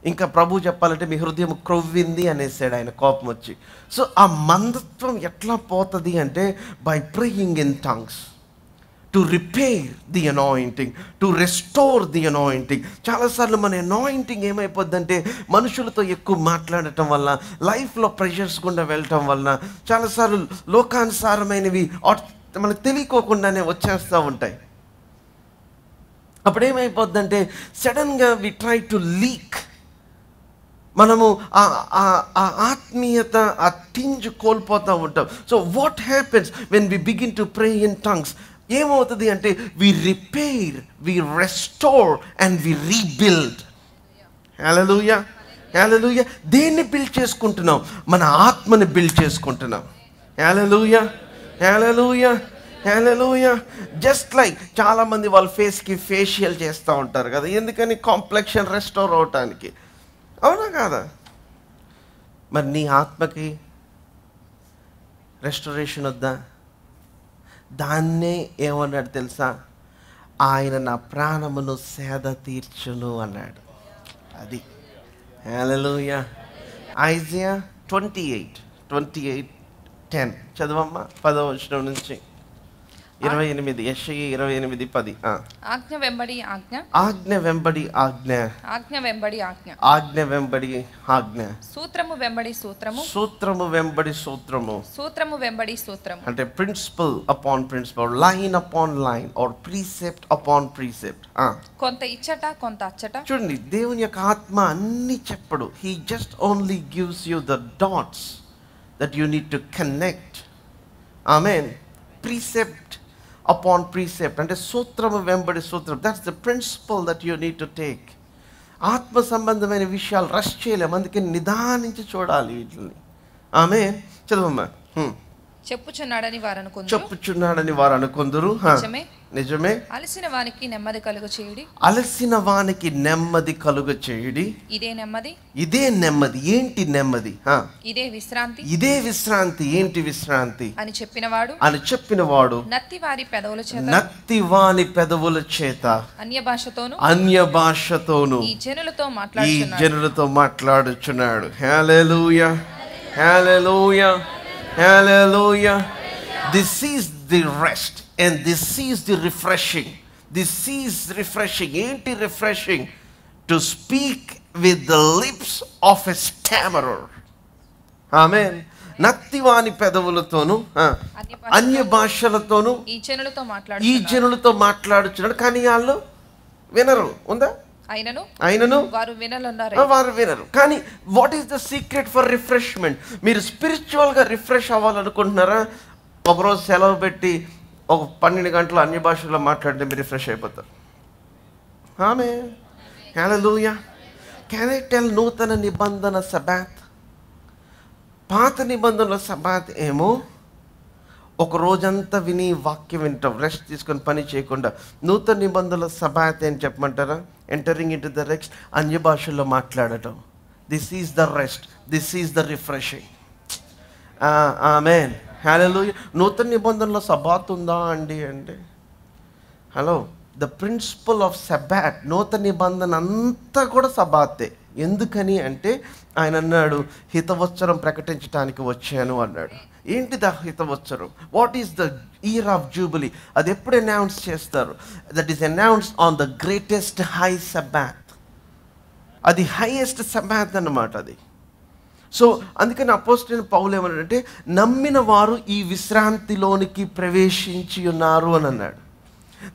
ఇంకా ప్రభు చెప్పాలంటే మీ హృదయం క్రొవ్వింది అనేసాడు ఆయన కోపం వచ్చి సో ఆ మందత్వం ఎట్లా పోతుంది అంటే by praying in tongues to repair the anointing to restore the anointing చాలాసార్లు మన అనాయింటింగ్ ఏమైపోద్దంటే మనుషులతో ఎక్కువ మాట్లాడటం వల్ల లైఫ్లో ప్రెషర్స్ గుండా వెళ్ళటం వలన చాలాసార్లు లోకానుసారమైనవి మనకు తెలియకోకుండానే వచ్చేస్తూ ఉంటాయి. అప్పుడు ఏమైపోద్దంటే సడన్గా వి ట్రై టు లీక్ మనము ఆ- ఆ- ఆ ఆత్మీయత ఆ టింజ్ కోల్పోతూ ఉంటాం. So what happens when we begin to pray in tongues ఏమవుతుంది అంటే we repair we restore and we rebuild hallelujah hallelujah దేన్ని బిల్డ్ చేసుకుంటున్నాం? మన ఆత్మని బిల్డ్ చేసుకుంటున్నాం. హలలుయ హలలుయ హలలుయ జస్ట్ లైక్ చాలామంది వాళ్ళ ఫేస్కి ఫేషియల్ చేస్తూ ఉంటారు కదా. ఎందుకని? కాంప్లెక్షన్ రెస్టోర్ అవటానికి. అవునా కాదా? మరి నీ ఆత్మకి రెస్టరేషన్ వద్దా? దాన్నే ఏమన్నాడు తెలుసా? ఆయన నా ప్రాణమును సేద తీర్చును అన్నాడు. అది. Hallelujah. Isaiah twenty eight twenty eight ten. చదవమ్మా పదవ వచ్చిన నుంచి. ఇరవై ఎనిమిది యశ్ఐ ఇరవై ఎనిమిది పది. ఆ. ఆజ్ఞ వెంబడి ఆజ్ఞ. ఆజ్ఞ వెంబడి ఆజ్ఞ. ఆజ్ఞ వెంబడి ఆజ్ఞ. ఆజ్ఞ వెంబడి ఆజ్ఞ. సూత్రము వెంబడి సూత్రము. సూత్రము వెంబడి సూత్రము. సూత్రము వెంబడి సూత్రము. అంటే principle upon principle line upon line or precept upon precept కొంత ఇచ్చట కొంత అచ్చట. చూడండి దేవుని యొక్క ఆత్మ అన్ని చెప్పడు. He just only gives you the dots that you need to connect amen precept upon precept అంటే సూత్రము వెంబడి సూత్రం. That's the principle that you need to take ఆత్మ సంబంధమైన విషయాలు రష్ చేయలేము. అందుకే నిదానించి చూడాలి వీటిని. ఆమె చదవమ్మా. Hmm. చెప్పుచున్నాడని వారు అనుకుందరు చెప్పుచున్నాడని వారు అనుకుందరు. నిజమే. నిజమే. అలసిన వానికి నెమ్మది కలుగు చేయుడి. అలసిన వానికి నెమ్మది కలుగ చేయుడి. ఇదే నెమ్మది. ఇదే నెమ్మది. ఏంటి నెమ్మది. ఇదే విశ్రాంతి. ఇదే విశ్రాంతి. ఏంటి విశ్రాంతి? అని చెప్పినవాడు. అని చెప్పిన వాడు నత్తి వారి పెదవుల చేత. నత్తి వాని పెదవుల చేత. అన్య భాషతోను. అన్య భాషతోను. ఈ జనులతో ఈ మాట్లాడుచున్నాడు. జనులతో మాట్లాడుచున్నాడు. హల్లెలూయా. హల్లెలూయా. hallelujah this is the rest and this is the refreshing this is refreshing ఏంటి refreshing to speak with the lips of a stammerer amen నత్తివాని పెదవులతోను ఆ, అన్య అన్య భాషలతోను ఈ జనులతో ఈ మాట్లాడుచున్నాడు జనులతో మాట్లాడుచున్నాడు కానీ వాళ్ళు వినరు ఉందా అయినను ఆయనను? వారు వినలున్నారు. వారు వినరు. కానీ what is the secret for refreshment మీరు స్పిరిచువల్గా రిఫ్రెష్ అవ్వాలనుకుంటున్నారా? ఒకరోజు సెలవు పెట్టి ఒక పన్నెండు గంటలు అన్ని భాషల్లో మాట్లాడితే మీరు రిఫ్రెష్ అయిపోతారు. ఆమె? హల్లెలూయా క్యాన్ ఐ టెల్ నూతన నిబంధన సబాత్ పాత నిబంధనల సబాత్ ఏమో? ఒక రోజంతా విని వాక్యం వింటాం. రెస్ట్ తీసుకొని పని చేయకుండా. నూతన నిబంధనల సభాయత అని చెప్పమంటారా? Entering in to the rest అన్య భాషల్లో మాట్లాడటం. This is the rest this is the refreshing man hello నూతన నిబంధనలో సబాత్ ఉందా అండి అంటే? Hello the principle of Sabbath నూతన నిబంధన అంతా కూడా సబాతే ఎందుకని అంటే ఆయన అన్నాడు హితవత్సరం ప్రకటించడానికి వచ్చాను అన్నాడు. ఏంటి the హితవత్సరం? What is the year of jubilee అది ఎప్పుడు అనౌన్స్ చేస్తారు? That is announce on the greatest high Sabbath అది హైయెస్ట్ సబాత్ అన్నమాట అది. సో అందుకని అపోజిట్ పౌలు ఏమన్నాడంటే నమ్మిన వారు ఈ విశ్రాంతిలోనికి ప్రవేశించి ఉన్నారు అని అన్నాడు.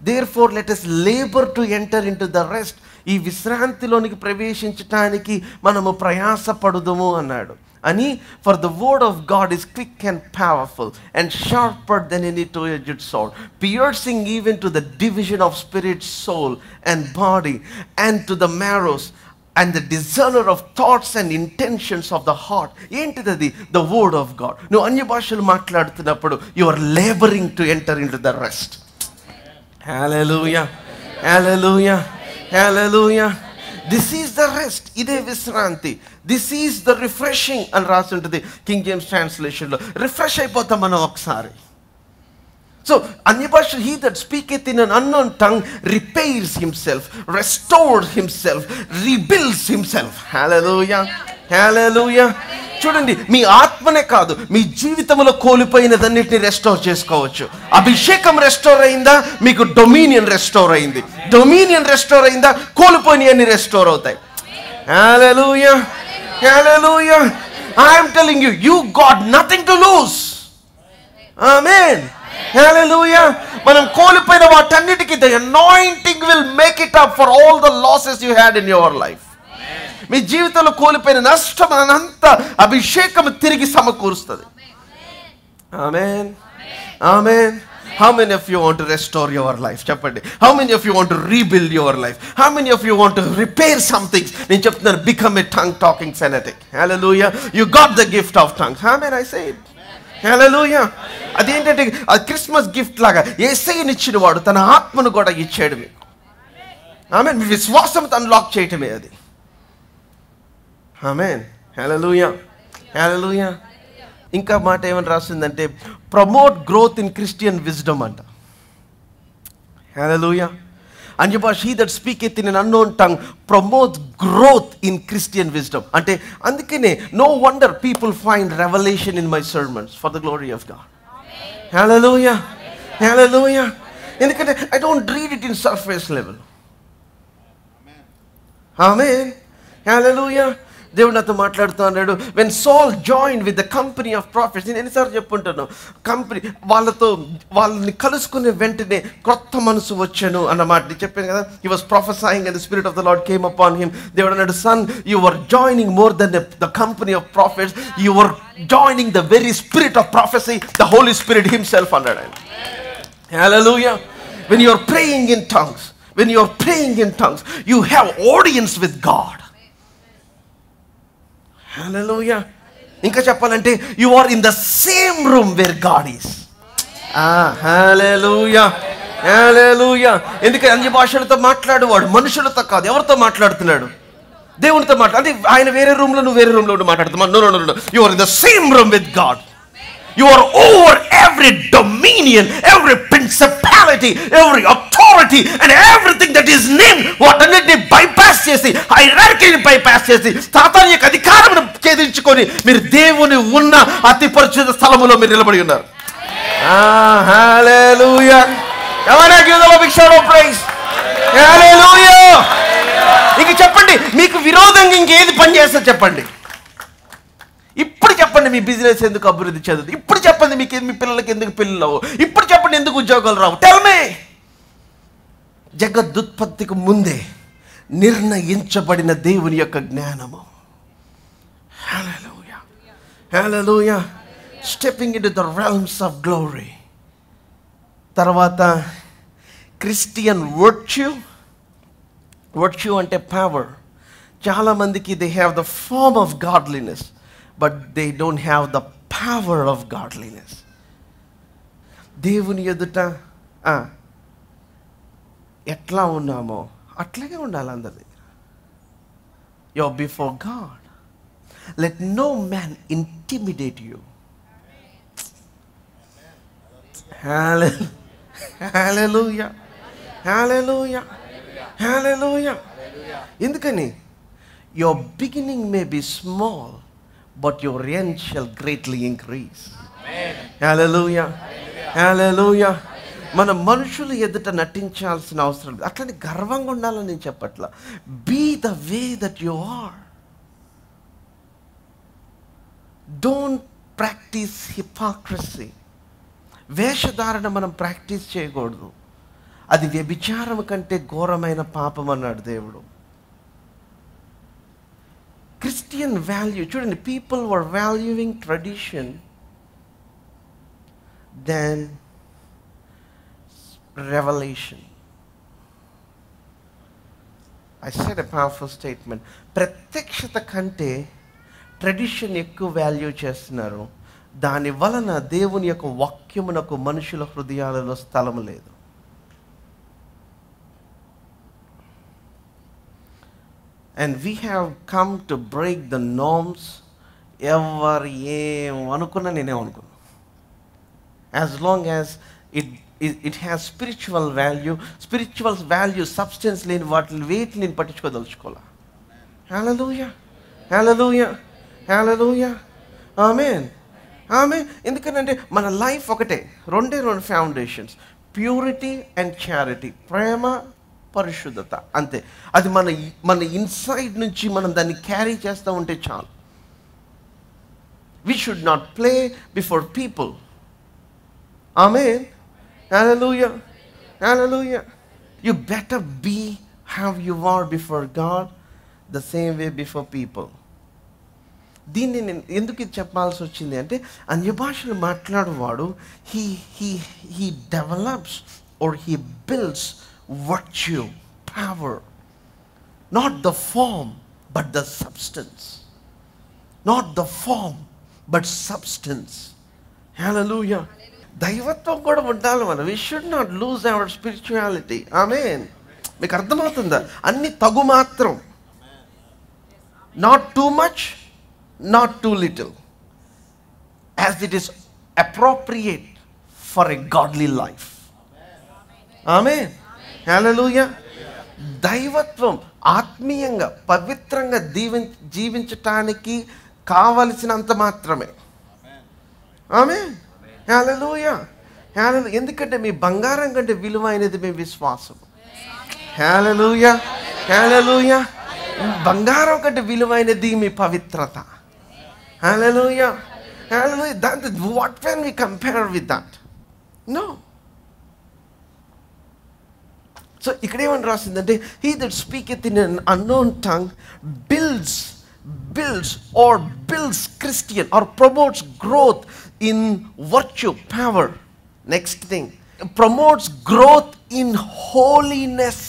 Therefore let us labour to enter into the rest ఈ విశ్రాంతిలోనికి ప్రవేశించటానికి మనము ప్రయాసపడుదుము అన్నాడు. అని for the word of God is quick and powerful and sharper than any two edged sword piercing even to the division of spirit soul and body and to the marrows and the discerner of thoughts and intentions of the heart ఏంటిది అది ద వర్డ్ ఆఫ్ గాడ్ నువ్వు అన్య భాషలు మాట్లాడుతున్నప్పుడు you are labouring to enter into the rest hello hallelujah hallelujah this is the rest ఇదే విశ్రాంతి దిస్ ఈజ్ ద రిఫ్రెషింగ్ అని రాసి ఉంటుంది కింగ్ జేమ్స్ ట్రాన్స్లేషన్లో రిఫ్రెష్ అయిపోతాం మనం ఒకసారి సో అన్య భాష he that speaketh in an unknown tongue repairs himself restores himself rebuilds himself hallelujah hallelujah చూడండి మీ ఆత్మనే కాదు మీ జీవితంలో కోల్పోయినదన్నిటిని రెస్టోర్ చేసుకోవచ్చు. అభిషేకం రెస్టోర్ అయిందా? మీకు డొమినియన్ రెస్టోర్ అయింది. డొమినియన్ రెస్టోర్ అయిందా? కోల్పోయినవన్నీ రెస్టోర్ అవుతాయి. Hallelujah hallelujah I am telling you got nothing to lose amen hallelujah మనం కోల్పోయిన వాటన్నిటికీ the anointing will make it up for all the losses you had in your life మీ జీవితంలో కోల్పోయిన నష్టం అనంతా అభిషేకం తిరిగి సమకూరుస్తుంది. Amen amen how many of you want restore your life చెప్పండి. How many of you want rebuild your life how many of you want repair something నేను చెప్తున్నాను become a tongue talking fanatic లూయ you got the gift of tongues how many I say it hallelujah అదేంటంటే అది క్రిస్మస్ గిఫ్ట్ లాగా ఏసైనిచ్చిన వాడు తన ఆత్మను కూడా ఇచ్చేయడమే. ఆమె మీ విశ్వాసంతో అన్లాక్ చేయటమే అది. ఆమెన్ హల్లెలూయా హల్లెలూయా ఇంకా మాట ఏమని రాసిందంటే promote growth in Christian wisdom అంట hallelujah అంజబాష్ he that speaketh in unknown tongue promote growth in Christian wisdom అంటే అందుకనే no wonder people find revolution in my sermons for the glory of God hallelujah hallelujah ఎందుకంటే I don't read it in surface level amen hallelujah దేవుడు నాతో మాట్లాడుతూ అన్నాడు when Saul join with the company of prophets నేను ఎన్నిసార్లు చెప్పుంటాను కంపెనీ వాళ్ళతో వాళ్ళని కలుసుకునే వెంటనే క్రొత్త మనసు వచ్చాను అన్నమాట నేను చెప్పాను కదా he was prophesying and the spirit of the Lord came upon him దేవుడు అన్నాడు son you are joining more than the company of prophets you are joining the very spirit of prophecy the Holy Spirit himself అన్నాడు ఆయన. Hallelujah. When you're praying in tongues, when you're praying in tongues, you have audience with God. Hallelujah. ఇంకా చెప్పాలంటే you are in the same room where God is hallelujah hallelujah ఎందుకంటే అన్ని భాషలతో మాట్లాడేవాడు మనుషులతో కాదు ఎవరితో మాట్లాడుతున్నాడు? దేవునితో మాట్లాడు అంటే ఆయన వేరే రూమ్లో నువ్వు వేరే రూమ్లో మాట్లాడుతున్నావు. No no no you are in the same room with God You are over every dominion, every principality, every authority, and everything that is named. వాటన్నిటిని బైపాస్ చేసి హైరార్కీని బైపాస్ చేసి సాతాన్ యొక్క అధికారమును ఛేదించుకొని మీరు దేవుని ఉన్న అతి పరిశుద్ధ స్థలములో మీరు నిలబడి ఉన్నారు హల్లెలూయా Come on, give the Lord a big shout of praise. Hallelujah. ఇంక చెప్పండి మీకు విరోధంగా ఇంకేది పని చేస్తా చెప్పండి ఇప్పుడు చెప్పండి మీ బిజినెస్ ఎందుకు అభివృద్ధి చెందుతుంది? ఇప్పుడు చెప్పండి మీకు మీ పిల్లలకి ఎందుకు పిల్లలు ఇప్పుడు చెప్పండి ఎందుకు ఉద్యోగాలు రావు? టెల్మే జగద్దుత్పత్తికి ముందే నిర్ణయించబడిన దేవుని యొక్క జ్ఞానము. Hallelujah hallelujah stepping in the realms of glory తర్వాత క్రిస్టియన్ వర్చ్యూ వర్చ్యూ అంటే పవర్ చాలామందికి they have the form of godliness but they don't have the power of godliness దేవుని ఎదుట ఆ, ఎట్లా ఉన్నామో అట్లాగే ఉండాలి అందరి దగ్గర యో before God let no man intimidate you hallelujah hallelujah hallelujah ఎందుకని your beginning may be small but your end shall greatly increase hallelujah hallelujah మన మనుషులు ఎదుట నటించాల్సిన అవసరం లేదు. అట్లనే గర్వంగా ఉండాలని నేను చెప్పట్లా. By the way that you are don't practise hypocrisy వేషధారణ మనం ప్రాక్టీస్ చేయకూడదు. అది వ్యభిచారం కంటే ఘోరమైన పాపం అన్నాడు దేవుడు. క్రిస్టియన్ వాల్యూ చూడండి people were valuing tradition then revolution I said a powerful statement ప్రత్యక్షత కంటే ట్రెడిషన్ ఎక్కువ వాల్యూ చేస్తున్నారు. దాని వలన దేవుని యొక్క వాక్యమునకు మనుషుల హృదయాలలో స్థలం లేదు. And we have come to break the norms ఎవరు ఏం అనుకున్నా నేనే అనుకున్నా as long as it it has spiritual value spiritual value substance లేని వాటిని వెయిట్ నేను పట్టించుకోదలుచుకోవాలా హల్లెలూయా హల్లెలూయా హల్లెలూయా ఆమెన్ ఆమె ఎందుకంటే మన లైఫ్ ఒకటే. రెండే రెండు ఫౌండేషన్స్ ప్యూరిటీ అండ్ చారిటీ ప్రేమ పరిశుద్ధత. అంతే. అది మన మన ఇన్సైడ్ నుంచి మనం దాన్ని క్యారీ చేస్తూ ఉంటే చాలు. We should not play before people amen Hallelujah. Hallelujah. You better be how you are before God the same way దీన్ని నేను ఎందుకు ఇది చెప్పాల్సి వచ్చింది అంటే అన్య భాషలు మాట్లాడేవాడు he he he develops or he builds virtue power not the form but the substance not the form but substance hallelujah దైవత్వం కూడా ఉండాలి మనం we should not lose our spirituality amen మీకు అర్థమవుతుందా అన్ని తగు మాత్రం not too much not too little as it is appropriate for a godly life amen hallelujah దైవత్వం ఆత్మీయంగా పవిత్రంగా దీవి జీవించటానికి కావలసినంత మాత్రమే. ఆమె హలోయ హేళలు ఎందుకంటే మీ బంగారం కంటే విలువైనది మీ విశ్వాసం. హలోయ హలోయ బంగారం కంటే విలువైనది మీ పవిత్రత. హలోయ హలోయ దాంతో what can we compare with that no so ఇక్కడ ఏమని రాసిందంటే he that speak in an unknown tongue builds builds or builds Christian or promotes growth in virtue power next thing promotes growth in holiness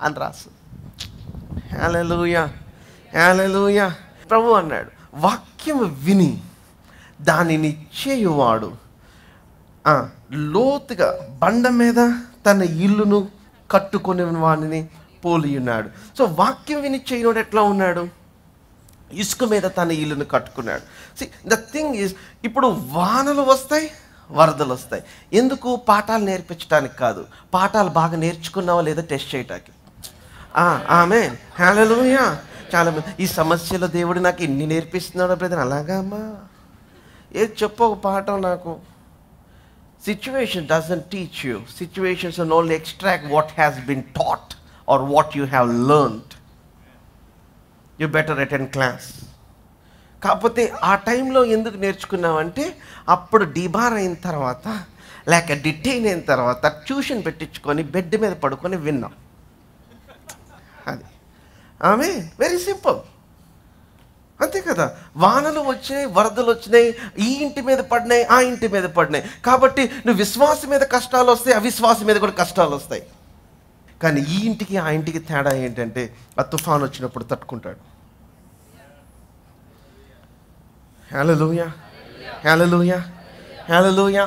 అని రాసు. హలోయ హలోయ ప్రభు అన్నాడు వాక్యం విని దానిని చేయువాడు లోతుగా బండ మీద తన ఇల్లును కట్టుకుని వాడిని పోలి ఉన్నాడు. సో వాక్యం విని చేయనోడు ఎట్లా ఉన్నాడు? ఇసుక మీద తన ఇల్లును కట్టుకున్నాడు. సి ద థింగ్ ఈజ్ ఇప్పుడు వానలు వస్తాయి వరదలు వస్తాయి. ఎందుకు? పాఠాలు నేర్పించడానికి కాదు. పాఠాలు బాగా నేర్చుకున్నావా లేదా టెస్ట్ చేయటానికి? ఆమె హలోయ చాలా ఈ సమస్యలో దేవుడు నాకు ఇన్ని నేర్పిస్తున్నాడు బ్రదర్? అలాగా అమ్మా. ఏది చెప్పు ఒక పాఠం నాకు. Situation doesn't teach you. Situations will only extract what has been taught or what you have learned. You better attend class. కాకపోతే ఆ టైంలో ఎందుకు నేర్చుకున్నావంటే అప్పుడు డిబార్ అయిన తర్వాత లేక డిటైన్ అయిన తర్వాత ట్యూషన్ పెట్టించుకొని బెడ్ మీద పడుకొని విన్నాం అది ఆమె వెరీ సింపుల్ అంతే కదా. వానలు వచ్చినాయి వరదలు వచ్చినాయి ఈ ఇంటి మీద పడినాయి ఆ ఇంటి మీద పడినాయి. కాబట్టి నువ్వు విశ్వాసం మీద కష్టాలు వస్తాయి అవిశ్వాసం మీద కూడా కష్టాలు వస్తాయి. కానీ ఈ ఇంటికి ఆ ఇంటికి తేడా ఏంటంటే ఆ తుఫాన్ వచ్చినప్పుడు తట్టుకుంటాడు. Hallelujah hallelujah hallelujah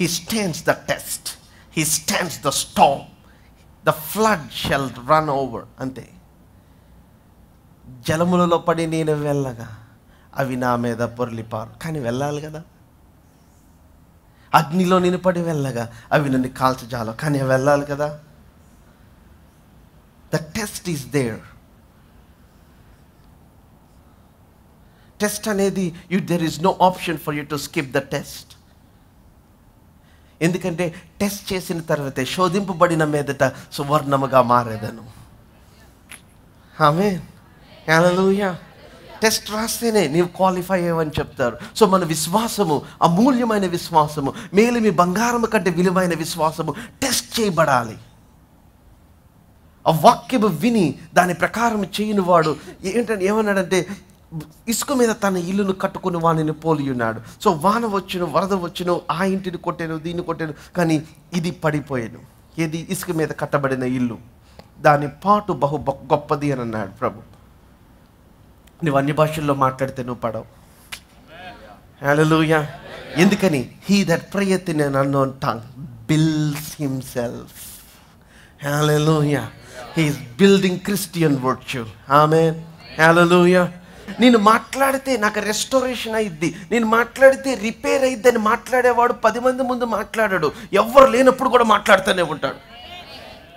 he stands the test he stands the storm the flood shall run over అంతే. జలములలో పడి నేను వెళ్ళగా అవి నా మీద పొరలిపారు. కానీ వెళ్ళాలి కదా. అగ్నిలో నేను పడి వెళ్ళగా అవి నన్ను కాల్చజాలు కానీ వెళ్ళాలి కదా. The test is there test అనేది you there is no option for you to skip the test ఎందుకంటే టెస్ట్ చేసిన తర్వాతే శోధింపబడిన మీదట సువర్ణముగా మారేదను. ఆమె హలోయా టెస్ట్ రాస్తేనే నీవు క్వాలిఫై అయ్యావని చెప్తారు. సో మన విశ్వాసము అమూల్యమైన విశ్వాసము మేలు మీ కంటే విలువైన విశ్వాసము టెస్ట్ చేయబడాలి. ఆ వాక్యము విని దాని ప్రకారం చేయని వాడు. ఏంటంటే ఏమన్నాడంటే ఇసుక మీద తన ఇల్లును కట్టుకుని వానిని పోలి ఉన్నాడు. సో వాన వచ్చును వరద వచ్చును ఆ ఇంటిని కొట్టాను దీన్ని కొట్టాను కానీ ఇది పడిపోయాను. ఇది ఇసుక మీద కట్టబడిన ఇల్లు. దాని పాటు బహు గొప్పది అని అన్నాడు ప్రభు. నువ్వు అన్ని భాషల్లో మాట్లాడితే నువ్వు పడవు. హల్లెలూయా ఎందుకని? హీ దట్ ప్రయత్ నేను an unknown tongue builds himself hallelujah he is building Christian virtue amen hallelujah నేను మాట్లాడితే నాకు రెస్టోరేషన్ అయింది నేను మాట్లాడితే రిపేర్ అయ్యిద్దని మాట్లాడేవాడు పది మంది ముందు మాట్లాడాడు. ఎవరు లేనప్పుడు కూడా మాట్లాడుతూనే ఉంటాడు.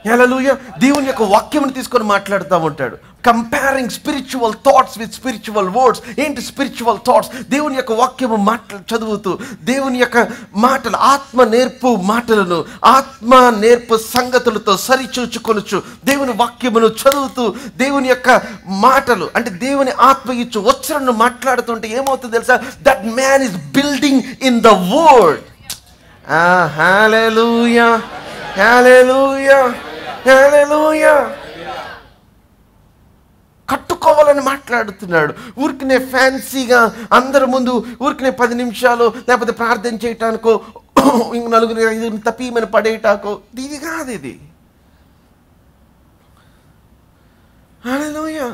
హల్లెలూయా దేవుని యొక్క వాక్యం తీసుకొని మాట్లాడుతూ ఉంటాడు. Comparing spiritual thoughts with spiritual words ఏంటి స్పిరిచువల్ థాట్స్ దేవుని యొక్క వాక్యము మాటలు చదువుతూ దేవుని యొక్క మాటలు ఆత్మ నేర్పు మాటలను ఆత్మ నేర్పు సంగతులతో సరిచూచుకొనుచు దేవుని వాక్యమును చదువుతూ దేవుని యొక్క మాటలు అంటే దేవుని ఆత్మ ఇచ్చు వచ్చరను మాట్లాడుతుంటే ఏమవుతుంది తెలుసా? That man is building in the word hallelujah hallelujah hallelujah కట్టుకోవాలని మాట్లాడుతున్నాడు. ఊరికనే ఫ్యాన్సీగా అందరి ముందు ఊరికనే పది నిమిషాలు లేకపోతే ప్రార్థన చేయటానికో ఇంక నలుగురు ఐదు తప్పీమని పడేయటాకో. ఇది కాదు ఇది. హల్లెలూయా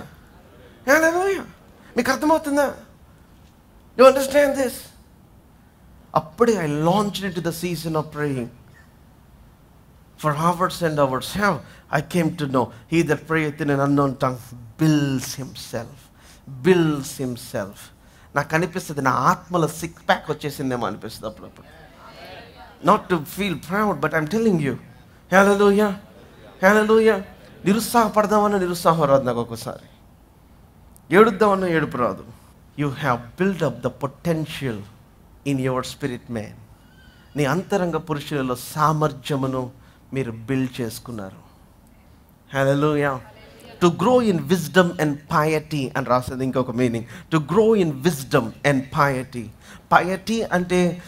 హల్లెలూయా మీకు అర్థమవుతుందా? యు అండర్స్టాండ్ దిస్ అప్పుడే I launch into the season of praying for hours and hours have I came to know he that prayeth in an unknown tongue builds himself builds himself. నాకు అనిపిస్తుంది నా ఆత్మలో సిక్ ప్యాక్ వచ్చేసిందేమో అనిపిస్తుంది అప్పుడప్పుడు. Not to feel proud but I'm telling you hallelujah hallelujah నిరుత్సాహపడదామన్న నిరుత్సాహం రాదు నాకు ఒక్కోసారి. ఏడుద్దామన్న ఏడుపు రాదు. You have build up the potential in your spirit man నీ అంతరంగ పురుషులలో సామర్థ్యమును మీరు బిల్డ్ చేసుకున్నారు. Hallelujah to grow in wisdom and piety అని రాసేది ఇంకొక meaning to grow in wisdom and piety piety అంటే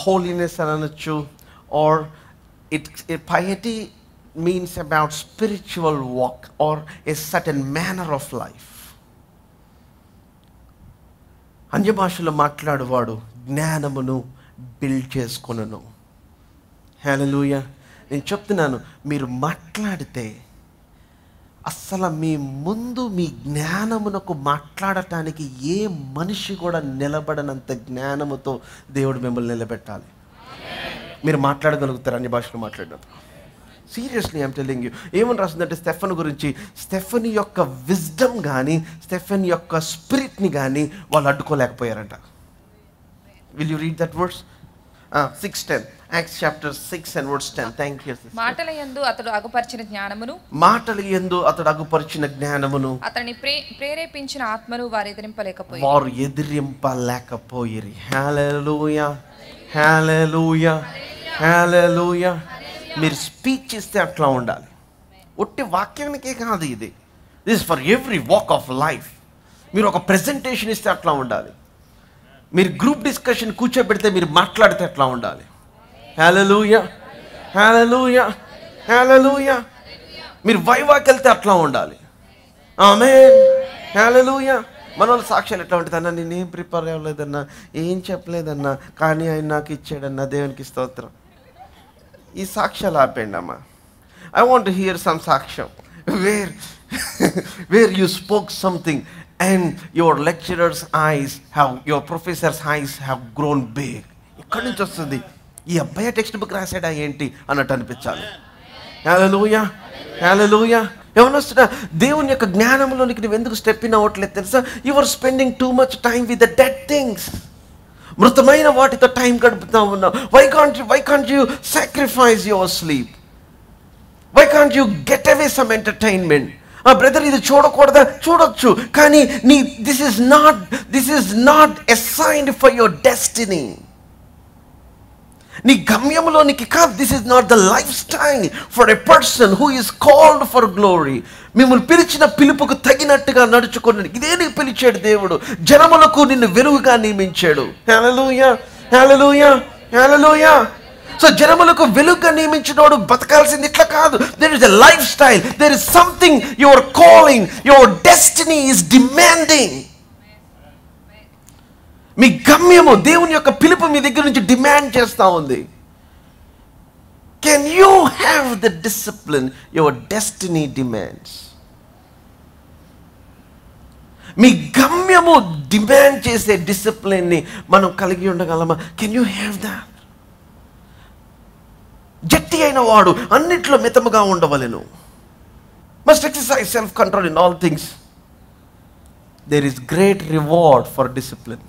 హోలీనెస్ అని అనొచ్చు. Or it piety means about spiritual walk or a certain manner of life అన్య భాషలో మాట్లాడేవాడు జ్ఞానమును బిల్డ్ చేసుకొనను. హేళలూయ నేను చెప్తున్నాను మీరు మాట్లాడితే అస్సలు మీ ముందు మీ జ్ఞానమునకు మాట్లాడటానికి ఏ మనిషి కూడా నిలబడనంత జ్ఞానముతో దేవుడు మిమ్మల్ని నిలబెట్టాలి. మీరు మాట్లాడగలుగుతారు? అన్ని భాషలు మాట్లాడినప్పుడు. సీరియస్లీ ఐమ్ టెల్లింగ్ యూ ఏమని రాసిందంటే స్టెఫన్ గురించి. స్టెఫన్ యొక్క విజ్డమ్ కానీ స్టెఫన్ యొక్క స్పిరిట్ని కానీ వాళ్ళు అడ్డుకోలేకపోయారంట. Will you read that words six ten Acts chapter six and words ten thank you మాటల యందు అతడు అగుపరిచిన జ్ఞానమును మాటలు ఎందు అతడు అగుపరిచిన జ్ఞానమును అతని ప్రే ప్రేరేపించిన ఆత్మను వారు ఎదిరింపలేకపోయి వారు ఎదిరింపలేకపోయిరి. హేళలూయ హేళలూయ హేళలూయ మీరు స్పీచ్ ఇస్తే అట్లా ఉండాలి. ఒట్టి వాక్యానికే కాదు ఇది. This for every walk of life మీరు ఒక ప్రెజెంటేషన్ ఇస్తే అట్లా ఉండాలి. మీరు గ్రూప్ డిస్కషన్ కూర్చోబెడితే మీరు మాట్లాడితే ఎట్లా ఉండాలి? హేళలూయ హేళలూయ హేళలూయ మీరు వైవాకి వెళ్తే అట్లా ఉండాలి. ఆమె హేళలూయ మన వాళ్ళ సాక్ష్యాలు ఎట్లా ఉంటుంది అన్న నేనేం ప్రిపేర్ అవ్వలేదన్నా ఏం చెప్పలేదన్నా కానీ ఆయన నాకు ఇచ్చాడన్నా దేవునికి స్తోత్రం. ఈ సాక్ష్యాలు ఆపేయండి అమ్మా. ఐ వాంట్ హియర్ సమ్ సాక్ష్యం. Where where you spoke something and your lecturers eyes have your professors eyes have grown big ఎక్కడి నుంచి వస్తుంది. ఈ అబ్బాయి టెక్స్ట్ బుక్ రాశాడా ఏంటి అన్నట్టు అనిపించాలి. హేళలూయా హేళలూయా దేవుని యొక్క జ్ఞానంలోనికి నువ్వు ఎందుకు స్టెప్ ఇన్ అవ్వట్లేదు తెలుసా? You are spending too much time with the dead things మృతమైన వాటితో టైం గడుపుతా ఉన్నావు. Why can't you why can't you sacrifice your sleep why can't you get away some entertainment Ah, brother ఇది చూడకూడదా? చూడొచ్చు కానీ నీ this is not this is not assigned for your destiny నీ గమ్యంలోనికి కాదు this is not the lifestyle for a person who is called for glory మిమ్మల్ని పిలిచిన పిలుపుకు తగినట్టుగా నడుచుకుని ఇదే నీకు పిలిచాడు దేవుడు. జనములకు నిన్ను వెలుగుగా నియమించాడు. హేళలూయ హేళలూయ హేళలూయ సో జనములకు వెలుగుగా నియమించినోడు బతకాల్సింది ఇట్లా కాదు. There is a lifestyle there is something your calling your destiny is demanding మీ గమ్యము దేవుని యొక్క పిలుపు మీ దగ్గర నుంచి డిమాండ్ చేస్తూ ఉంది. Can you have the discipline your destiny demands మీ గమ్యము డిమాండ్ చేసే డిసిప్లిన్ని మనం కలిగి ఉండగలమా? కెన్ యూ హ్యావ్ దాట్ అయిన వాడు అన్నిట్లో మితముగా ఉండవలను. Must exercise self control in all things there is great reward for discipline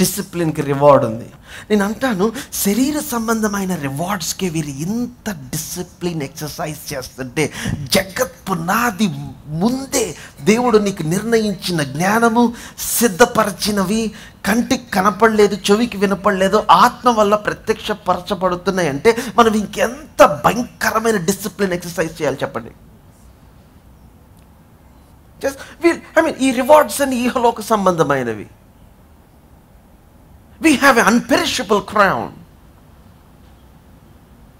డిసిప్లిన్కి reward ఉంది. నేను అంటాను శరీర సంబంధమైన రివార్డ్స్కి వీరు ఇంత డిసిప్లిన్ ఎక్సర్సైజ్ చేస్తుంటే జగత్ పునాది ముందే దేవుడు నీకు నిర్ణయించిన జ్ఞానము సిద్ధపరచినవి కంటికి కనపడలేదు చెవికి వినపడలేదు ఆత్మ వల్ల ప్రత్యక్షపరచబడుతున్నాయి అంటే మనం ఇంకెంత భయంకరమైన డిసిప్లిన్ ఎక్సర్సైజ్ చేయాలి చెప్పండి. జస్ట్ వీల్ ఐ మీన్ ఈ రివార్డ్స్ అని ఈహలోక సంబంధమైనవి. We have a unperishable crown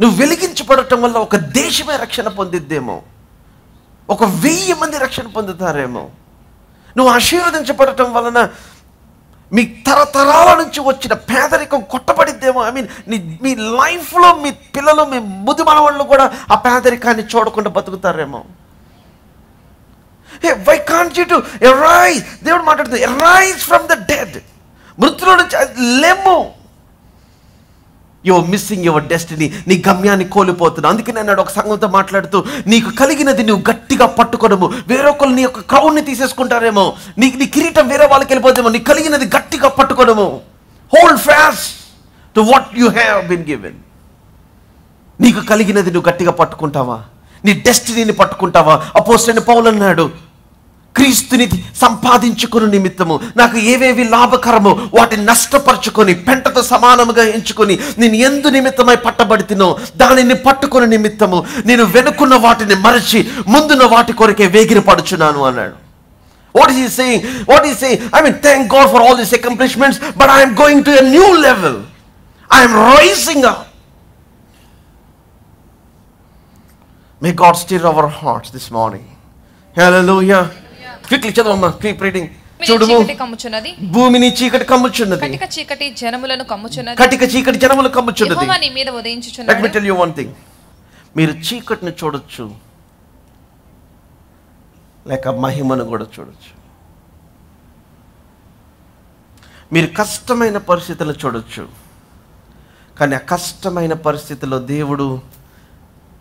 నువ్వు వెలిగించబడటం వల్ల ఒక దేశమే రక్షణ పొందిద్దేమో. ఒక వెయ్యి మంది రక్షణ పొందుతారేమో. నువ్వు ఆశీర్వదించబడటం వలన మీ తరతరాల నుంచి వచ్చిన పేదరికం కొట్టబడిద్దేమో. ఐ మీన్ మీ లైఫ్లో మీ పిల్లలు మీ ముది మనవాళ్ళు కూడా ఆ పేదరికాన్ని చూడకుండా బతుకుతారేమో. Hey why can't you to arise దేవుడు మాట్లాడుతుంది ఎరైజ్ ఫ్రమ్ ద డెడ్ మృతుల నుంచి లేము. యువర్ మిస్సింగ్ యువర్ డెస్టినీ నీ గమ్యాన్ని కోల్పోతున్నావు. అందుకే నేను ఒక సంఘంతో మాట్లాడుతూ నీకు కలిగినది నువ్వు గట్టిగా పట్టుకోవడము వేరొకరు నీ యొక్క క్రౌడ్ని తీసేసుకుంటారేమో. నీ నీ కిరీటం వేరే వాళ్ళకి వెళ్ళిపోతేమో నీ కలిగినది గట్టిగా పట్టుకోవడము hold fast to what you have been given నీకు కలిగినది నువ్వు గట్టిగా పట్టుకుంటావా? నీ డెస్టినీని పట్టుకుంటావా? అపోస్టైన పౌలు అన్నాడు క్రీస్తుని సంపాదించుకున్న నిమిత్తము. నాకు ఏవేవి లాభకరమో వాటిని నష్టపరచుకొని పెంటతో సమానముగా ఎంచుకొని నేను ఎందు నిమిత్తమై పట్టబడితినో దానిని పట్టుకున్న నిమిత్తము నేను వెనుకున్న వాటిని మరచి ముందున్న వాటి కొరకే వేగిరపడుచున్నాను అన్నాడు. What is saying what is saying I mean thank God for all this accomplishments but I'm going to new level I'm rising may God still our hearts this morning hallelujah Quickly, చదవమ్మా కీప్ రీడింగ్. చూడుము భూమిని చీకటి కమ్ముచున్నది. కటిక చీకటి జనములను కమ్ముచున్నది. కటిక చీకటి జనములు కమ్ముచున్నది. యెహోవా నీ మీద లెట్ మీ ఉదయించుచున్నాడు టెల్ యూ వన్ థింగ్ మీరు చీకటిని చూడొచ్చు లేక మహిమను కూడా చూడొచ్చు. మీరు కష్టమైన పరిస్థితులను చూడొచ్చు. కానీ ఆ కష్టమైన పరిస్థితుల్లో దేవుడు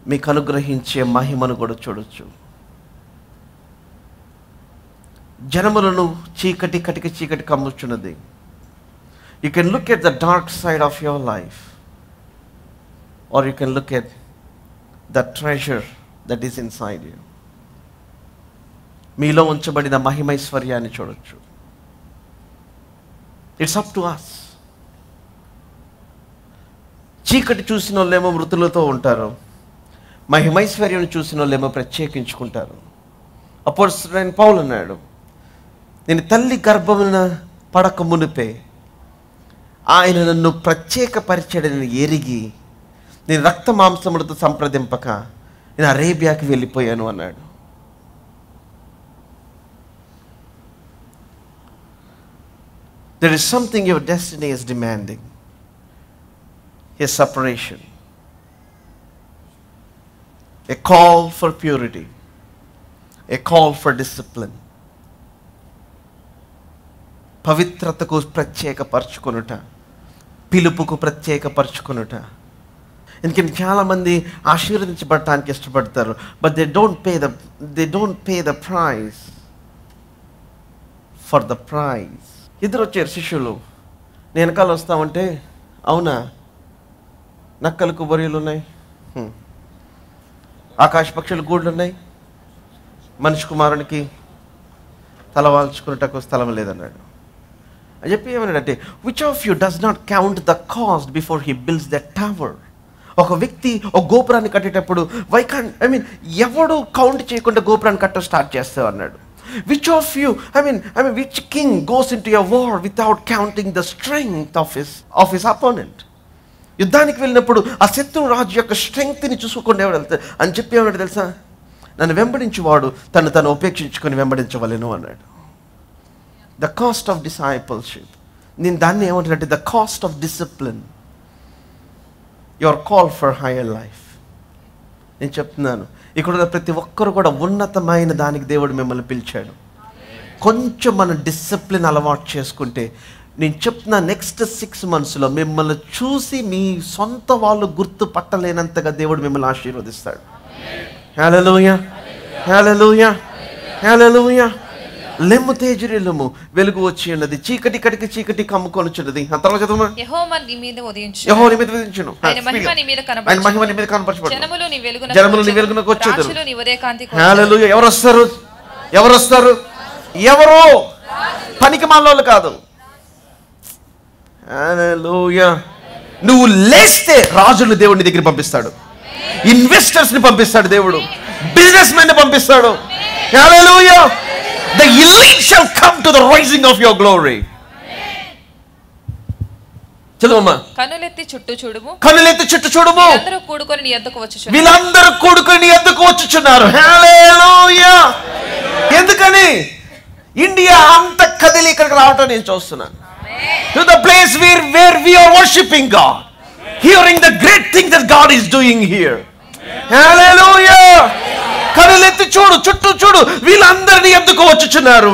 మీకు అనుగ్రహించే మహిమను కూడా చూడొచ్చు. జనములను చీకటి కటిక చీకటి కమ్ముచున్నది. You can look at the dark side of your life or you can look at the the that is inside you మీలో ఉంచబడిన మహిమైశ్వర్యాన్ని చూడొచ్చు. ఇట్స్ అప్ టు అస్ చీకటి చూసిన వాళ్ళేమో మృతులతో ఉంటారు. మహిమైశ్వర్యం చూసిన వాళ్ళేమో ప్రత్యేకించుకుంటారు. అప్పుడు నేను పౌలు అన్నాడు నేను తల్లి గర్భమున పడక మునిపే. ఆయన నన్ను ప్రత్యేకపరిచడని ఎరిగి నేను రక్త మాంసములతో సంప్రదింపక నేను అరేబియాకి వెళ్ళిపోయాను అన్నాడు. There is something your destiny is demanding a separation a call for purity a call for discipline పవిత్రతకు ప్రత్యేకపరచుకొనుట పిలుపుకు ప్రత్యేకపరచుకొనుట. ఎందుకంటే చాలామంది ఆశీర్వదించబడటానికి ఇష్టపడతారు but they don't pay the they don't pay the price for the price ఇద్దరు వచ్చారు శిష్యులు నేను వెనకాల వస్తామంటే అవునా నక్కలకు బొరియలు ఉన్నాయి ఆకాశ పక్షులు గూళ్ళు ఉన్నాయి మనిషి కుమారునికి తలవాల్చుకున్నటకు స్థలం లేదన్నాడు. అని చెప్పి ఏమన్నాడంటే which of you does not count the cost before he builds the tower ఒక వ్యక్తి ఒక గోపురాన్ని కట్టేటప్పుడు వై కాన్ ఐ మీన్ ఎవడు కౌంట్ చేయకుండా గోపురాన్ని కట్ట స్టార్ట్ చేస్తావు అన్నాడు. Which of you I mean I mean which king goes into your war without counting the strength of his of his opponent యుద్ధానికి వెళ్ళినప్పుడు ఆ శత్రు రాజు యొక్క స్ట్రెంగ్త్ని చూసుకోకుండా ఎవడు వెళ్తాడు? అని చెప్పి ఏమన్నాడు తెలుసా? నన్ను వెంబడించేవాడు తను తను ఉపేక్షించుకొని వెంబడించవలెను అన్నాడు. ద కాస్ట్ ఆఫ్ డిసైపుల్షిప్ నేను దాన్ని ఏమంటానంటే the cost of discipline your call for higher life నేను చెప్తున్నాను ఇక్కడ ఉన్న ప్రతి ఒక్కరు కూడా ఉన్నతమైన దానికి దేవుడు మిమ్మల్ని పిలిచాడు కొంచెం మనం డిసిప్లిన్ అలవాటు చేసుకుంటే నేను చెప్తున్నా నెక్స్ట్ సిక్స్ మంత్స్లో మిమ్మల్ని చూసి మీ సొంత వాళ్ళు గుర్తు పట్టలేనంతగా దేవుడు మిమ్మల్ని ఆశీర్వదిస్తాడు హేళలుయ హేళలుయ హేళలుయ లెమ్ము తేజరిల్లుము వెలుగు వచ్చి ఉన్నది. చీకటి కడికి చీకటి కమ్ముకొనుచున్నది. ఆ తర్వాత చదవమా? యెహోవా నీ మీద ఉదయించు యహో ఆయన మహిమ నీ మీద కనపరచును. ఆయన మహిమ నీ మీద కనపరచబడు జనములు నీ వెలుగున జనములు నీ వెలుగునకు వచ్చేదరు. రాజులు నీ ఉదయకాంతి హల్లెలూయా. ఎవరు వస్తారు ఎవరు? వస్తారు ఎవరు పనికి మాలోళ్ళు కాదు. హల్లెలూయా. నువ్వు లేస్తే రాజులు దేవుడిని దగ్గర పంపిస్తాడు. ఇన్వెస్టర్స్ని పంపిస్తాడు దేవుడు. బిజినెస్ మెన్ని పంపిస్తాడు. Hallelujah. The elite shall come to the rising of your glory. చదవమ్మా. కనులెత్తి చుట్టూ చూడుము. కన్నులెత్తి చుట్టూ చూడము. అందరూ కూడుకొని నీ ఎద్దకు వచ్చుచున్నారు. వీళ్ళందరూ కూడుకొని ఎందుకు వచ్చుచున్నారు. హల్లెలూయా. హల్లెలూయా ఎందుకని? ఇండియా అంత కదిలి ఇక్కడికి రావటం నేను చూస్తున్నాను. To the place where where we are worshiping God hearing the great thing that God is doing here hallelujah కనులెత్తి చూడు చుట్టూ చూడు వీళ్ళందరినీ ఎందుకు వచ్చుచున్నారు?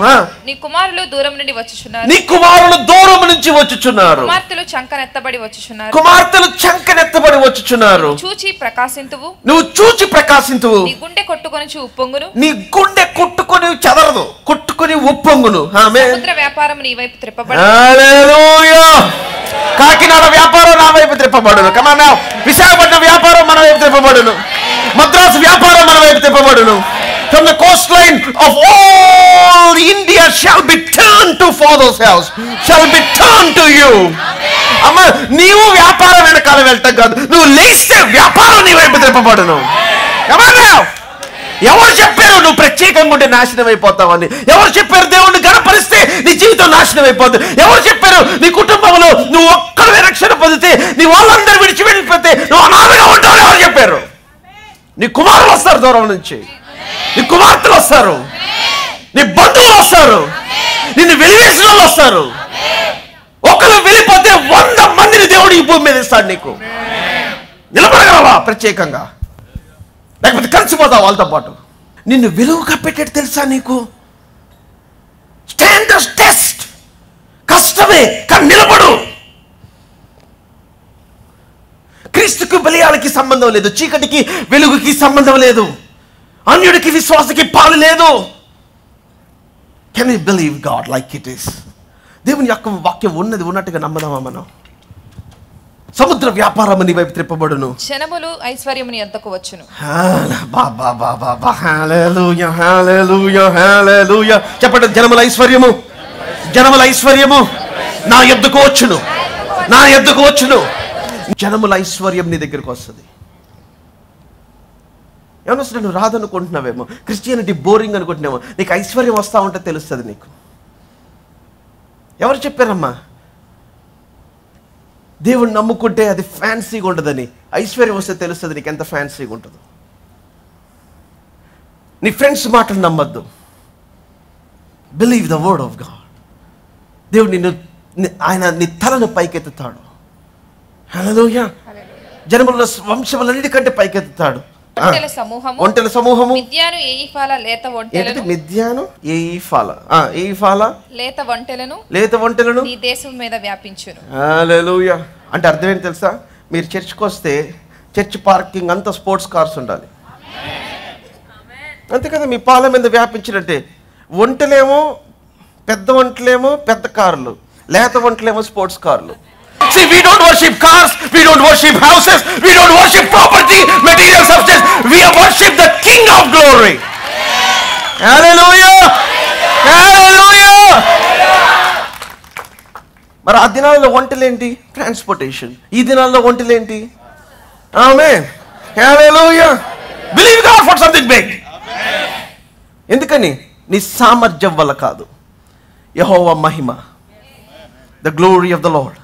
నీ కుమారులు దూరం నుండి వచ్చుచున్నారు. నీ కుమారులు దూరం నుంచి వచ్చుచున్నారు. కుమార్తెలు చంకనెత్తబడి వచ్చుచున్నారు. కుమార్తెలు చంకనెత్తబడి వచ్చుచున్నారు. చూచి ప్రకాశింతువు. నువ్వు చూచి ప్రకాశింతువు. నీ గుండె కొట్టుకొని ఉప్పొంగును. నీ గుండె కొట్టుకొని చెదరదు. కొట్టుకొని ఉప్పొంగును. ఆమె సముద్ర వ్యాపారం నీ వైపు త్రిప్పబడి కాకినాడ వ్యాపారం నా వైపు త్రిప్పబడును కమానా విశాఖపట్నం వ్యాపారం మన వైపు త్రిప్పబడును మద్రాసు వ్యాపారం మన వైపు త్రిప్పబడును From the coastline of all India shall be turned to Father's house, shall be turned to you. అమ్మ నీవు వ్యాపారం వెనకాల వెళ్ళటం కాదు నువ్వు లేస్తే వ్యాపారం నీ వైపు తిప్పబడును. ఎవరు చెప్పారు నువ్వు ప్రత్యేకంగా ఉంటే నాశనం అయిపోతావని? ఎవరు చెప్పారు దేవుణ్ణి గణపరిస్తే నీ జీవితం నాశనం అయిపోతుంది ఎవరు చెప్పారు నీ కుటుంబంలో నువ్వు ఒక్కరివే రక్షణ పొందితే నీ వాళ్ళందరూ విడిచి వెళ్ళిపోతే నువ్వు అనాథగా ఉంటావు ఎవరు చెప్పారు? నీ కుమారులు వస్తారు దూరం నుంచి. నీ కుమార్తెలు వస్తారు. నీ బంధువులు వస్తారు. నిన్ను వెలివేసిన వాళ్ళు వస్తారు. ఒకరు వెళ్ళిపోతే వంద మందిని దేవుడు ఈ భూమి మీద ఇస్తాడు నీకు. నిలబడగలవా ప్రత్యేకంగా? లేకపోతే కలిసిపోతావు వాళ్ళతో పాటు? నిన్ను విలువగా పెట్టేది తెలుసా నీకు? స్టాండర్స్ టెస్ట్ కష్టమే కానీ నిలబడు. క్రీస్తుకు బలియాలకి సంబంధం లేదు చీకటికి వెలుగుకి సంబంధం లేదు అన్యుడికి విశ్వాసకి పాలు లేదు. Can you believe God like it is దేవుని యొక్క వాక్యం ఉన్నది ఉన్నట్టుగా నమ్మదామా మనం? సముద్ర వ్యాపారం నీ వైపు త్రిప్పబడును. క్షణములు ఐశ్వర్యముని ఎంతకు వచ్చును. బాబా బాబా బా హల్లెలూయా హల్లెలూయా హల్లెలూయా. చెప్పండి జనముల ఐశ్వర్యము జనముల ఐశ్వర్యము నా ఎద్దుకు వచ్చును నా ఎద్దుకు వచ్చును. జనముల ఐశ్వర్యం నీ దగ్గరికి వస్తుంది. ఏమన్నా నువ్వు రాదనుకుంటున్నావేమో? క్రిస్టియానిటీ బోరింగ్ అనుకుంటున్నామో నీకు ఐశ్వర్యం వస్తా ఉంటే తెలుస్తుంది నీకు. ఎవరు చెప్పారమ్మా? దేవుణ్ణి నమ్ముకుంటే అది ఫ్యాన్సీగా ఉండదని. ఐశ్వర్యం వస్తే తెలుస్తుంది నీకు ఎంత ఫ్యాన్సీగా ఉంటుందో. నీ ఫ్రెండ్స్ మాటలు నమ్మద్దు. Believe the word of God దేవుడు నిన్ను ఆయన నీ తలను పైకెత్తుతాడు. హల్లెలూయా. జనముల వంశములన్నిటికంటే పైకెత్తుతాడు. ఒంటెల సమూహము ఒంటెల సమూహము. మిద్యాను ఏయిఫాల లేత ఒంటెలను. ఫాల. లేత ఒంటెలను లేత ఒంటెలను. నీ దేశం మీద వ్యాపించును. హల్లెలూయా. అంటే అర్థం ఏంటి తెలుసా? మీరు చర్చ్కి వస్తే చర్చ్ పార్కింగ్ అంతా స్పోర్ట్స్ కార్స్ ఉండాలి. అంతే కదా మీ పాల మీద వ్యాపించినట్టే. ఒంటలేమో పెద్ద ఒంటలేమో పెద్ద కార్లు లేత ఒంటలేమో స్పోర్ట్స్ కార్లు. See, we don't worship cars, we don't worship houses, we don't worship property, material substance. We worship the King of glory. Hallelujah! Hallelujah! మరి ఆ దినాల్లో వంటలేంటి ట్రాన్స్పోర్టేషన్ ఈ దినాల్లో వంటలేంటి ఆమె believe God for something big ఎందుకని నీ సామర్థ్యం వల్ల కాదు యహోవ మహిమ the glory of the Lord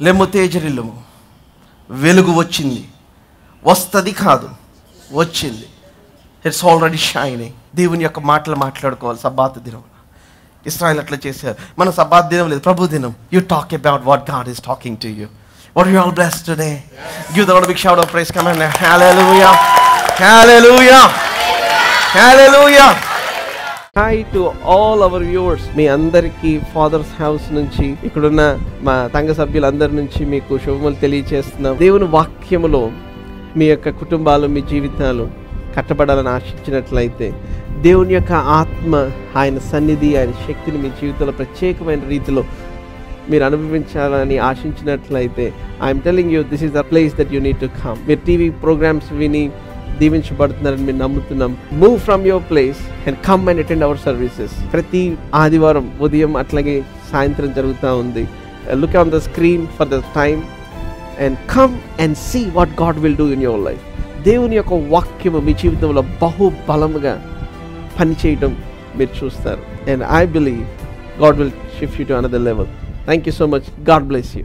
లెమ్ము తేజరిల్లుము వెలుగు వచ్చింది. వస్తుంది కాదు వచ్చింది. ఇట్స్ ఆల్రెడీ షైనింగ్ దేవుని యొక్క మాటలు మాట్లాడుకోవాలి సబ్బాత్ దినం. ఇస్రాయల్ అట్లా చేశారు. మన సబ్బాత్ దినం లేదు ప్రభు దినం. You talk about what God is talking to you what you all bless today give the Lord big shout of praise come and hallelujah hallelujah hallelujah hi to all our viewers మీ అందరికీ ఫాదర్స్ హౌస్ నుంచి ఇక్కడున్న మా సంఘ సభ్యులందరి నుంచి మీకు శుభములు తెలియచేస్తున్నాం. దేవుని వాక్యములో మీ యొక్క కుటుంబాలు మీ జీవితాలు కట్టబడాలని ఆశించినట్లయితే దేవుని యొక్క ఆత్మ ఆయన సన్నిధి ఆయన శక్తిని మీ జీవితంలో ప్రత్యేకమైన రీతిలో మీరు అనుభవించాలని ఆశించినట్లయితే I'm telling you this is the place that you need to come మీరు టీవీ ప్రోగ్రామ్స్ విని దీవించబడుతున్నారని మేము నమ్ముతున్నాం. Move from your place and come and attend our services ప్రతి ఆదివారం ఉదయం అట్లాగే సాయంత్రం జరుగుతూ ఉంది. Look on the screen for the time and come and see what God will do in your life దేవుని యొక్క వాక్యము మీ జీవితంలో బహు బలముగా పనిచేయడం మీరు చూస్తారు. And I believe God will shift you to another level thank you so much God bless you